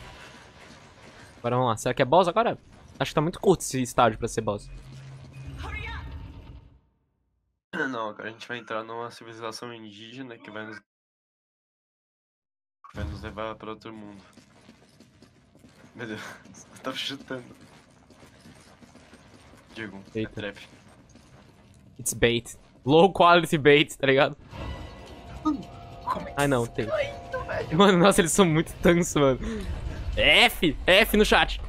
Agora vamos lá. Será que é boss agora? Acho que tá muito curto esse estágio pra ser boss.
Não, agora a gente vai entrar numa civilização indígena que vai nos. Vai nos levar para outro mundo. Meu Deus, eu *laughs* tava chutando. Digo, é
Eita.
trap.
It's bait. Low quality bait, tá ligado? Ai não, tem. Mano, nossa, eles são muito tansos, mano. F! F no chat!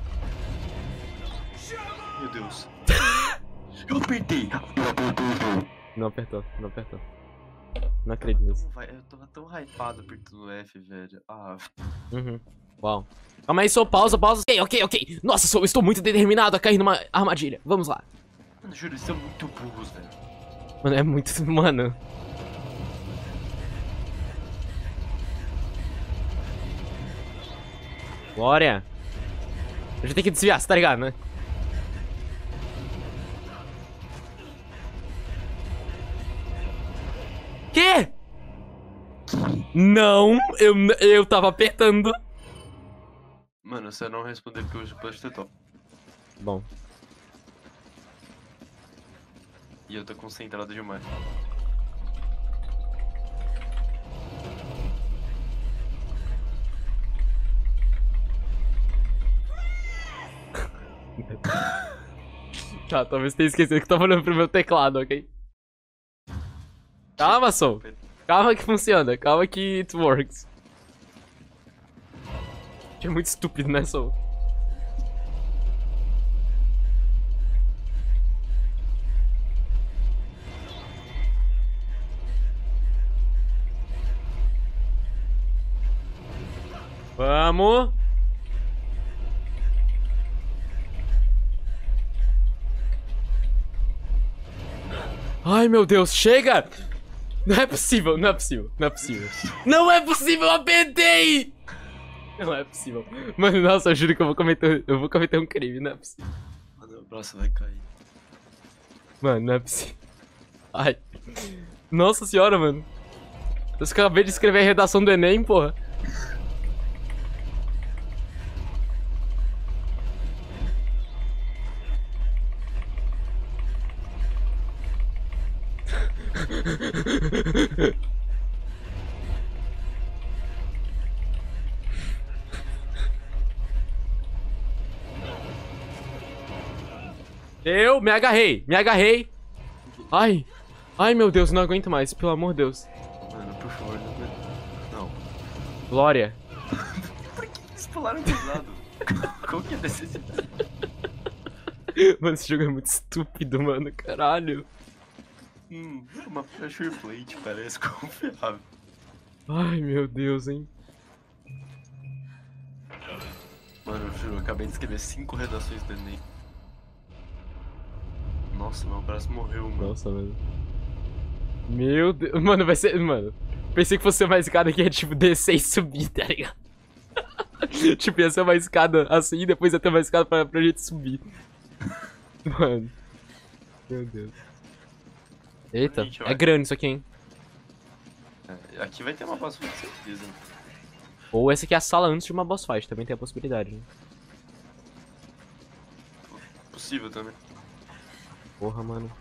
Meu Deus. *laughs* Eu apertei!
Não apertou, não apertou. Não acredito nisso.
Eu tava tão hypado apertando F, velho. Ah,
Uhum. Uau. Calma aí, sou pausa, pausa. Ok, ok, ok. Nossa, sou, estou muito determinado a cair numa armadilha. Vamos lá.
mano, juro, eles são muito burros, velho.
Mano, é muito. Mano. Glória. Eu já tenho que desviar, você tá ligado, né? Quê? Não, eu, eu tava apertando.
Mano, você não responder porque hoje pode ter top.
Bom,
E eu tô concentrado demais.
tá, talvez tenha esquecido que eu tava olhando pro meu teclado, ok? Calma, Soul. Calma que funciona, calma que it works. É muito estúpido, né, Soul? Vamos! Ai, meu Deus, chega! Não é possível, não é possível, não é possível. Não é possível, apertei! Não é possível. Mano, nossa, eu juro que eu vou cometer, eu vou cometer um crime, não é possível.
Mano, o braço vai cair.
Mano, não é possível. Ai. Nossa senhora, mano. Eu acabei de escrever a redação do Enem, porra. Me agarrei, me agarrei. Ai, ai meu Deus, não aguento mais, pelo amor de Deus.
Mano, por favor, não. Não.
Glória. *laughs*
Eles pularam pesado. Qual *laughs* que é a necessidade?
Mano, esse jogo é muito estúpido, mano, caralho.
Hum, uma pressure plate parece *laughs* confiável.
Ai, meu Deus, hein.
Mano, eu juro, eu acabei de escrever cinco redações do Enem. Nossa, meu braço morreu, mano.
Nossa, mano. Meu Deus. *laughs* Mano, vai ser. Mano, pensei que fosse uma escada que é tipo descer e subir, tá ligado? *laughs* tipo, ia ser uma escada assim e depois ia ter uma escada pra, pra gente subir. *laughs* Mano. Meu Deus. Eita,
Gente,
é grande isso aqui, hein?
É, aqui vai ter uma boss fight, certeza.
Ou essa aqui é a sala antes de uma boss fight, também tem a possibilidade, né?
Possível também.
Porra, mano.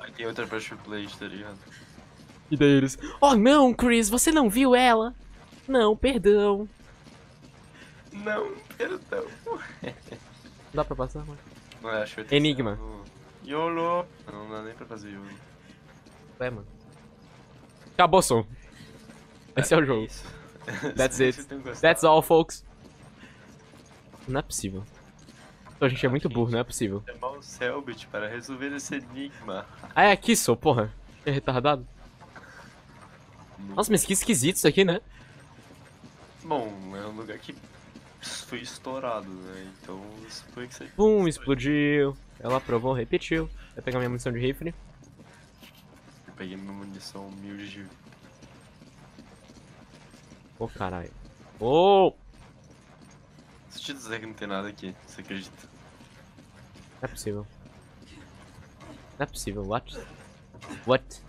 Aí tem outra pressure plate, tá ligado?
E daí eles. Oh não, Chris, você não viu ela? Não, perdão.
Não, perdão.
Dá pra passar, mano?
Não, acho que ter que
Enigma.
no- YOLO. Não dá nem pra fazer YOLO.
É, mano. Acabou o som. Esse é o jogo.
Isso.
That's *laughs* it. That's all, folks. Não é possível. A gente é muito burro, não é possível.
Chamar o Selbit para resolver esse enigma.
Ah, é aqui, sou, porra. É retardado. Nossa, mas que esquisito isso aqui, né?
Bom, é um lugar que foi estourado, né? Então isso foi que você.
Pum, explodiu. Ela provou, repetiu. Vai pegar minha munição de rifle.
Eu peguei minha munição humilde de.
Ô, caralho. Ô!
Se eu te dizer que não tem nada aqui, você acredita?
Não é possível. Não é possível, what? What?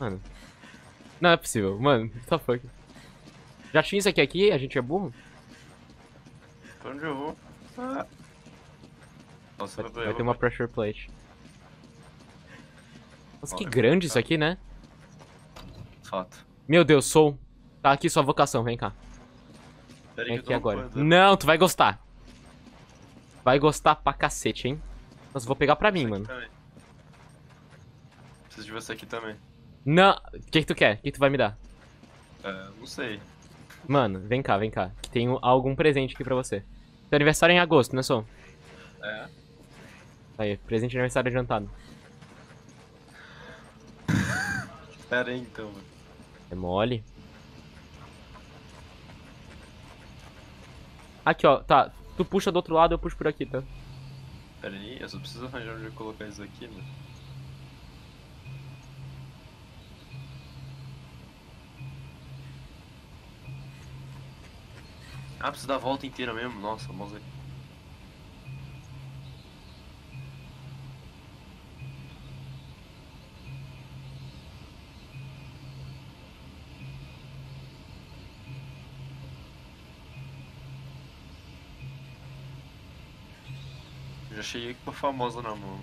Mano. Não é possível, mano. What the fuck? Já tinha isso aqui aqui? A gente é burro?
Pra onde eu vou? Ah. Nossa,
Vai, vai ter uma pressure plate. Nossa, que grande isso
tá.
aqui, né?
Fato.
Meu Deus, sou. Tá aqui sua vocação, vem cá.
Pera
Vem aqui agora. Não, tu vai gostar. Vai gostar pra cacete, hein? Nossa, vou pegar pra mim, mano.
também. Preciso de você aqui também.
Não, o que, que tu quer? O que, que tu vai me dar?
É, não sei.
Mano, vem cá, vem cá. Que tenho algum presente aqui pra você. Teu aniversário é em agosto, né, Som?
É.
Aí, presente de aniversário adiantado. *laughs*
Pera aí então, mano.
É mole. Aqui, ó. Tá. Tu puxa do outro lado, eu puxo por aqui, tá?
Pera aí, eu só preciso arranjar onde eu colocar isso aqui, mano. Ah, precisa dar a volta inteira mesmo? Nossa, mouse aqui. Já cheguei com a famosa na mão.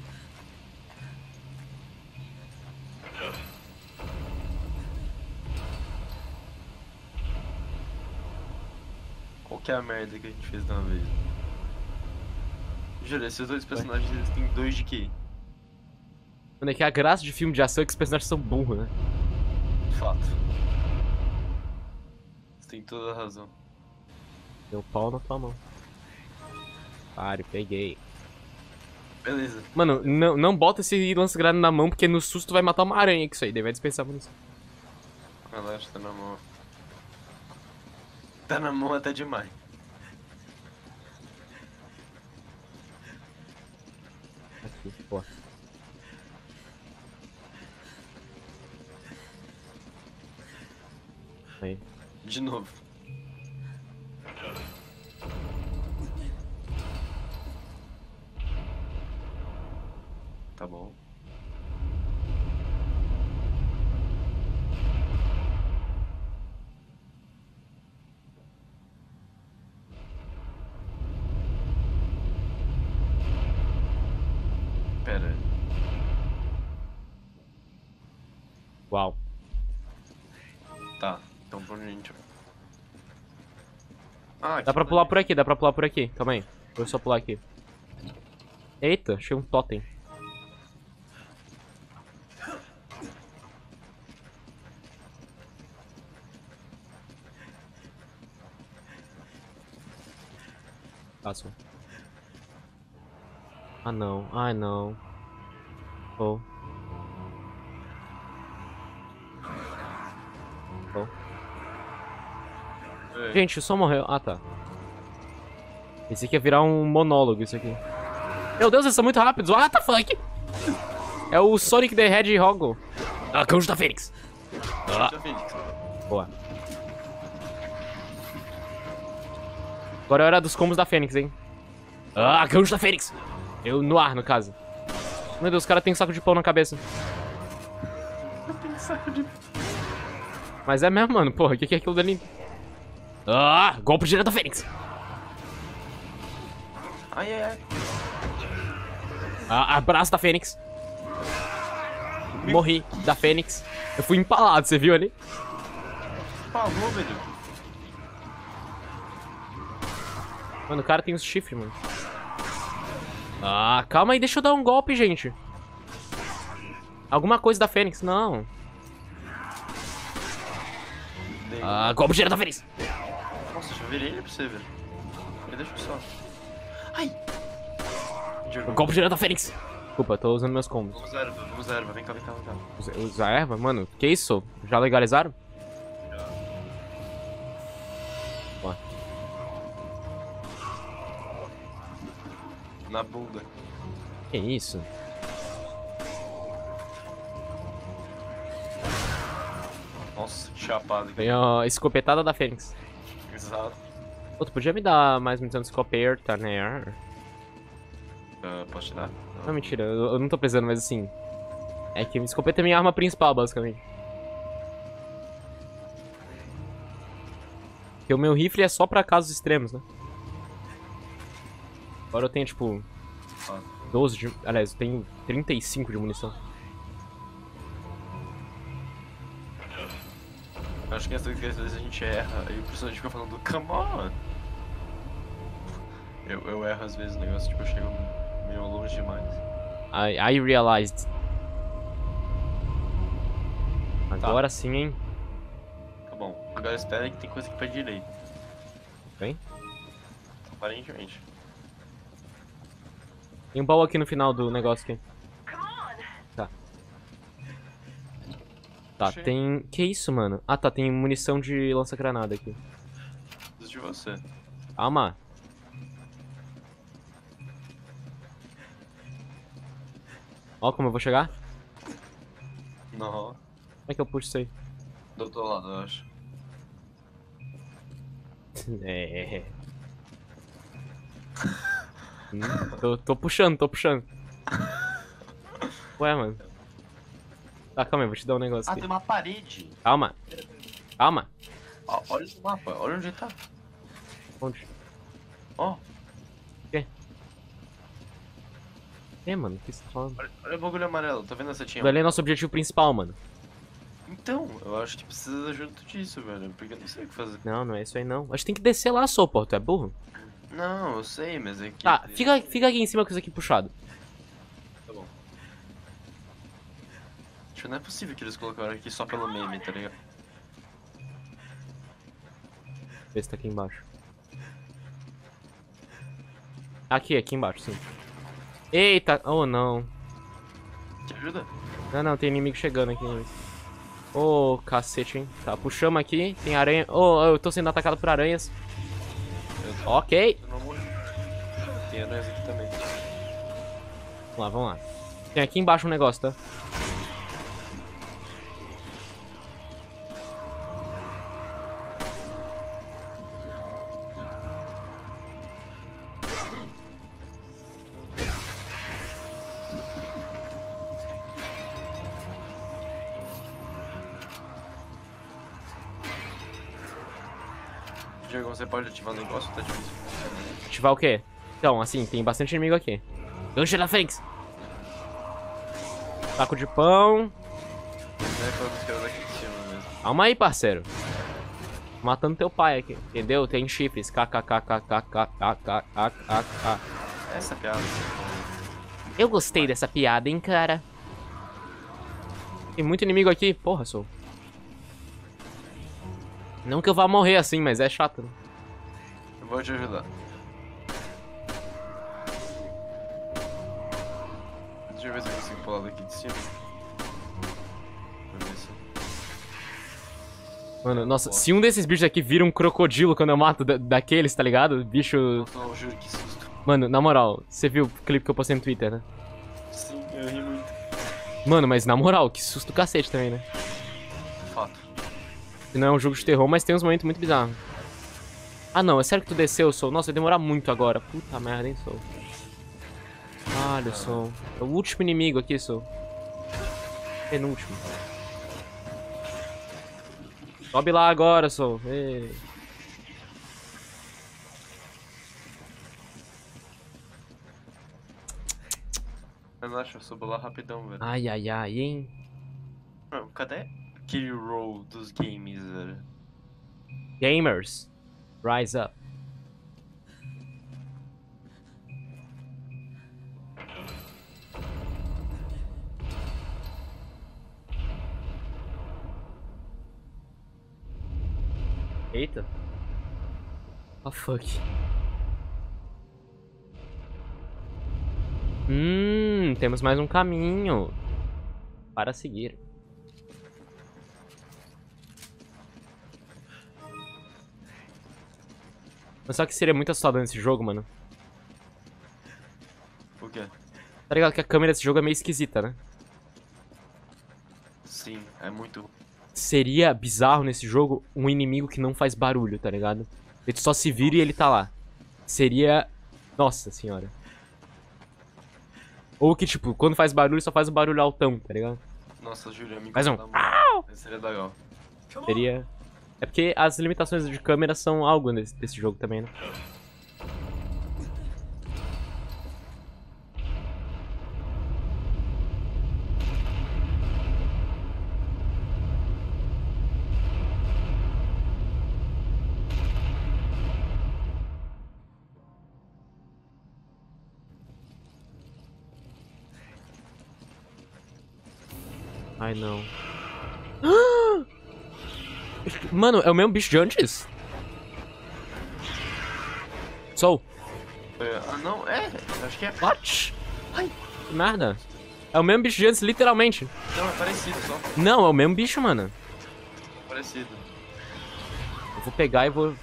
Qual que é a merda que a gente fez de uma vez? Juro, esses dois personagens eles têm dois de QI.
Mano, é que a graça de filme de ação é que os personagens são burros, né?
Fato. Você tem toda a razão.
Deu pau na tua mão. Pare, peguei.
Beleza.
Mano, não, não bota esse lance-granada na mão, porque no susto vai matar uma aranha com isso aí. Daí vai dispensar munição.
Relaxa, tá na mão. Tá na mão até demais.
Aqui, pô. Aí.
De novo. Tá bom. Pera.
Uau.
Tá. Então pra onde a gente vai? Ah,
Dá pra pular por aqui, dá pra pular por aqui. Calma aí. Vou só pular aqui. Eita, achei um totem. Passa. Ah não, ai não. Oh. Oh. Gente, som morreu. Ah, tá. Esse aqui ia virar um monólogo, isso aqui. Meu Deus, eles são muito rápidos. What the fuck? É o Sonic the Hedgehog. Ah, Cãojo da Fênix. Ah, boa. Agora é hora dos combos da Fênix, hein? Ah, Cãojo da Fênix. Eu no ar, no caso. Meu Deus, o cara tem um saco de pão na cabeça. Mas é mesmo, mano. Porra, o que que é aquilo dali? Ah, golpe direto da Fênix.
Ai, ai, ai.
Ah, abraço da Fênix. Morri da Fênix. Eu fui empalado, você viu ali?
Falou, velho.
Mano, o cara tem uns chifres, mano. Ah, calma aí, deixa eu dar um golpe, gente. Alguma coisa da Fênix, não. Ah, golpe direto da Fênix.
Nossa, já virei ele pra você, velho. Ele deixa eu só. Ai! Juro.
Golpe direto da Fênix. Desculpa, tô usando meus combos.
Vamos erva, vamos erva. Vem cá, vem cá, vem cá.
Usa- Usar erva? Mano, que isso? Já legalizaram?
Na bunda.
que isso?
Nossa, que chapado.
Tem a escopetada da Fênix.
Exato.
Pô, tu podia me dar mais munição de escopeta, né?
Ah, posso te dar?
Não, mentira, eu, eu não tô precisando, mas assim. É que a escopeta é minha arma principal, basicamente. porque o meu rifle é só pra casos extremos, né? Agora eu tenho, tipo,
Ah.
12 de... Aliás, eu tenho 35 de munição.
Eu acho que às vezes a gente erra e o personagem fica falando, come on! Eu, eu erro às vezes o negócio, tipo, eu chego meio longe demais.
I, I realized. Agora sim, hein?
Tá bom, agora espera que tem coisa aqui pra direita.
Tem?
Aparentemente.
Tem um baú aqui no final do negócio aqui. Tá. Tá, tem... Que isso, mano? Ah, tá, tem munição de lança-granada aqui.
Preciso de você.
Calma. Ó como eu vou chegar.
Não,
Como é que eu puxo isso aí?
do outro lado, eu acho. *laughs*
É. Hum, tô, tô puxando, tô puxando. Ué, mano. Tá, calma aí, vou te dar um negócio
Ah,
aqui.
tem uma parede.
Calma. Calma.
Ó, olha o mapa, olha onde tá.
Onde?
Ó,
É, mano, o que você tá falando?
olha, olha o bagulho amarelo, tá vendo essa tinha?
Aquilo ali é nosso objetivo principal, mano.
Então, eu acho que precisa junto disso, velho, porque eu não sei o que fazer.
Não, não é isso aí não. A gente tem que descer lá, só, pô. Tu é burro?
Não, eu sei, mas é que...
Tá, fica, fica aqui em cima com isso aqui puxado.
Tá bom. Tipo, não é possível que eles colocaram aqui só pelo meme, tá ligado?
Vê se tá aqui embaixo. Aqui, aqui embaixo, sim. Eita! Oh, não.
Te ajuda?
Não, não, tem inimigo chegando aqui. Ô, cacete, hein. Tá, puxamos aqui. Tem aranha. Ô, eu tô sendo atacado por aranhas. Ok.
eu não morri. Tem anões aqui também.
Vamos lá, vamos lá. Tem aqui embaixo um negócio, tá?
Ativar o negócio tá difícil?
Ativar o quê? Então, assim, tem bastante inimigo aqui. Gancho da Fênix. Saco de pão.
É.
Calma aí, parceiro. Matando teu pai aqui, entendeu? Tem chifres. KKKKKKKKKK.
Essa piada.
Eu gostei dessa piada, hein, cara. Tem muito inimigo aqui. Porra, sou. Não que eu vá morrer assim, mas é chato. né?
Vou te ajudar. Deixa eu ver se eu consigo pular daqui de cima.
Mano, nossa, se um desses bichos aqui vira um crocodilo quando eu mato da- daqueles, tá ligado? Bicho.
Juro que susto.
Mano, na moral, você viu o clipe que eu postei no Twitter, né?
Sim, eu ri muito.
Mano, mas na moral, que susto cacete também, né?
Fato.
Não é um jogo de terror, mas tem uns momentos muito bizarros. Ah não, é sério que tu desceu, Soul? Nossa, vai demorar muito agora. Puta merda, hein, Soul? Olha, Soul. É o último inimigo aqui, Soul. Penúltimo. Sobe lá agora, Soul. Ê.
Relaxa, eu subo lá rapidão, velho.
Ai, ai, ai, hein?
Mano, cadê aquele roll dos games, velho?
Gamers, rise up. Eita. Oh, fuck. Hum, temos mais um caminho para seguir. Mas só que seria muito assustador nesse jogo, mano.
O quê?
Tá ligado que a câmera desse jogo é meio esquisita, né?
Sim, é muito.
Seria bizarro nesse jogo um inimigo que não faz barulho, tá ligado? Ele só se vira e ele tá lá. Seria. Nossa senhora. Ou que, tipo, quando faz barulho, só faz um barulho altão, tá ligado?
Nossa, juro, ia me
Mais um.
seria legal.
Seria. É porque as limitações de câmera são algo nesse, desse jogo também, né? Ai, não. Mano, é o mesmo bicho de antes? Soul.
É, Ah, não, é. Acho que é.
What? Ai, que merda. É o mesmo bicho de antes, literalmente.
Não, é parecido só.
Não, é o mesmo bicho, mano.
Parecido.
Eu vou pegar e vou...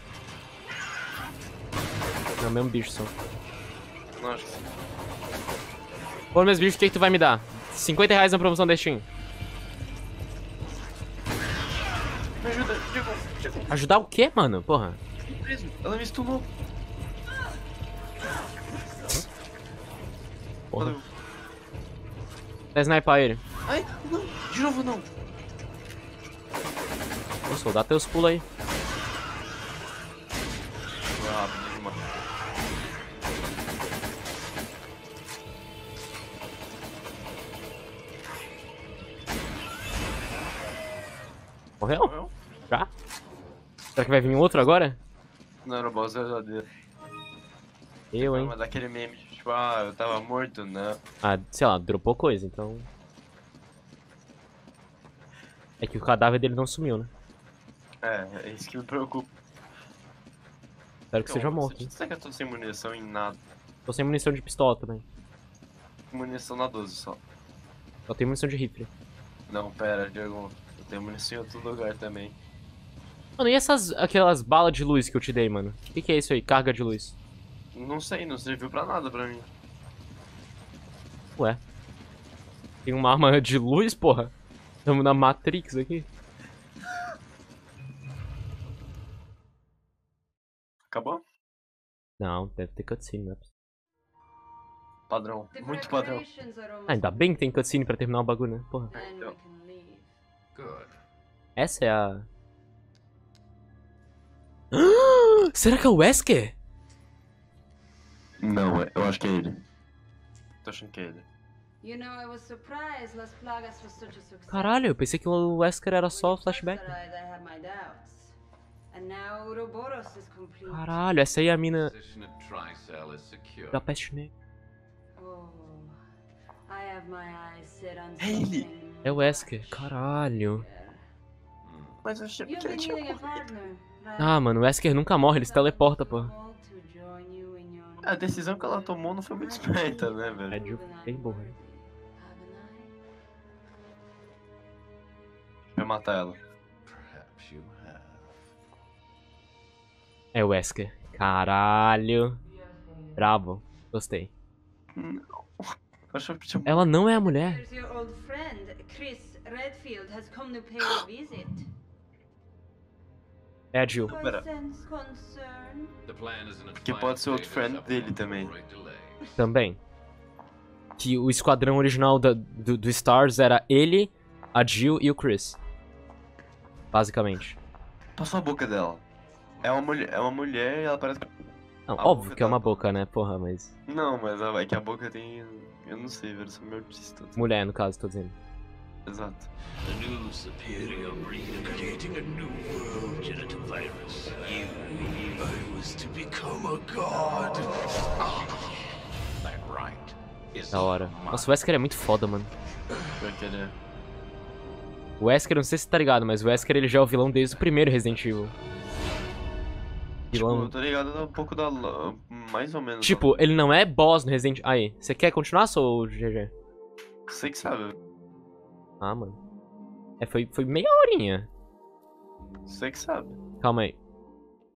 É o mesmo bicho só.
Não, acho que sim.
Pô, meus bichos, o que, que tu vai me dar? 50 reais na promoção da Steam. Ajudar o quê, mano? Porra.
Ela me stunou.
Porra.
Valeu.
Vai sniper ele.
Ai, não. De novo não.
Soul, dá teus pulos aí.
Demais.
Morreu?
Morreu?
Será que vai vir outro agora?
Não era o boss verdadeiro.
Eu, hein?
mandar aquele meme de tipo, ah, eu tava morto, né?
Ah, sei lá, dropou coisa, então... É que o cadáver dele não sumiu, né?
É, é isso que me preocupa.
Espero que seja
Então,
morto. hein?
Será que eu tô sem munição em nada?
Tô sem munição de pistola também.
Munição na 12 só.
Só tenho munição de rifle.
Não, pera, Diego. Eu tenho munição em outro lugar também.
Mano, e essas, aquelas balas de luz que eu te dei, mano? O que, que é isso aí? Carga de luz.
Não sei, não serviu pra nada pra mim.
Ué. Tem uma arma de luz, porra? Tamo na Matrix aqui.
Acabou?
Não, deve ter cutscene, né?
Padrão. Muito padrão.
Ah, ainda bem que tem cutscene pra terminar o bagulho, né? Porra.
Então.
Essa é a... *gasps* Será que é o Wesker?
Não, é- eu acho que é ele. Tô achando que é ele.
You know, I was surprised Las Plagas was such a success.
Caralho, eu pensei que o Wesker era só
first
flashback.
arrived, I had my doubts. And now Ouroboros is complete.
Caralho, essa aí é a mina da peste negra.
Oh, I have my eyes set on
É ele.
É o Wesker, caralho.
Mas eu achei que ele tinha morrido.
Ah, mano, o Wesker nunca morre, ele se teleporta, pô.
A decisão que ela tomou não foi muito esperta, né, velho?
É de bem.
Haven't I?
Vai matar ela.
É o Wesker. Caralho. Bravo. Gostei.
Tinha
Ela não é a mulher.
Chris Redfield, has come to pay a visit.
É a Jill.
Pera. Que pode ser outro friend dele também.
Também. Que o esquadrão original da- do, do Stars era ele, a Jill e o Chris. Basicamente.
Passou a boca dela. É uma mulher, é uma mulher e ela parece.
Não,
A
óbvio que é uma boca, né? Porra, mas.
Não, mas é que a boca tem. Eu não sei, velho, eu sou meio autista.
Mulher, no caso, tô dizendo.
Exato.
A new superior breed of creating a new world genital virus. You, I was to become a god.
That right. Is
Da hora. Nossa, o Wesker é muito foda, mano. O Wesker, não sei se você tá ligado, mas o Wesker ele já é o vilão desde o primeiro Resident Evil.
Tipo,
Vilão.
eu tô ligado um pouco da. Mais ou menos.
Tipo, ele não é boss no Resident Aí, você quer continuar, ou GG?
Você que sabe.
Ah, mano. É, foi, foi meia horinha.
Você que sabe.
Calma aí.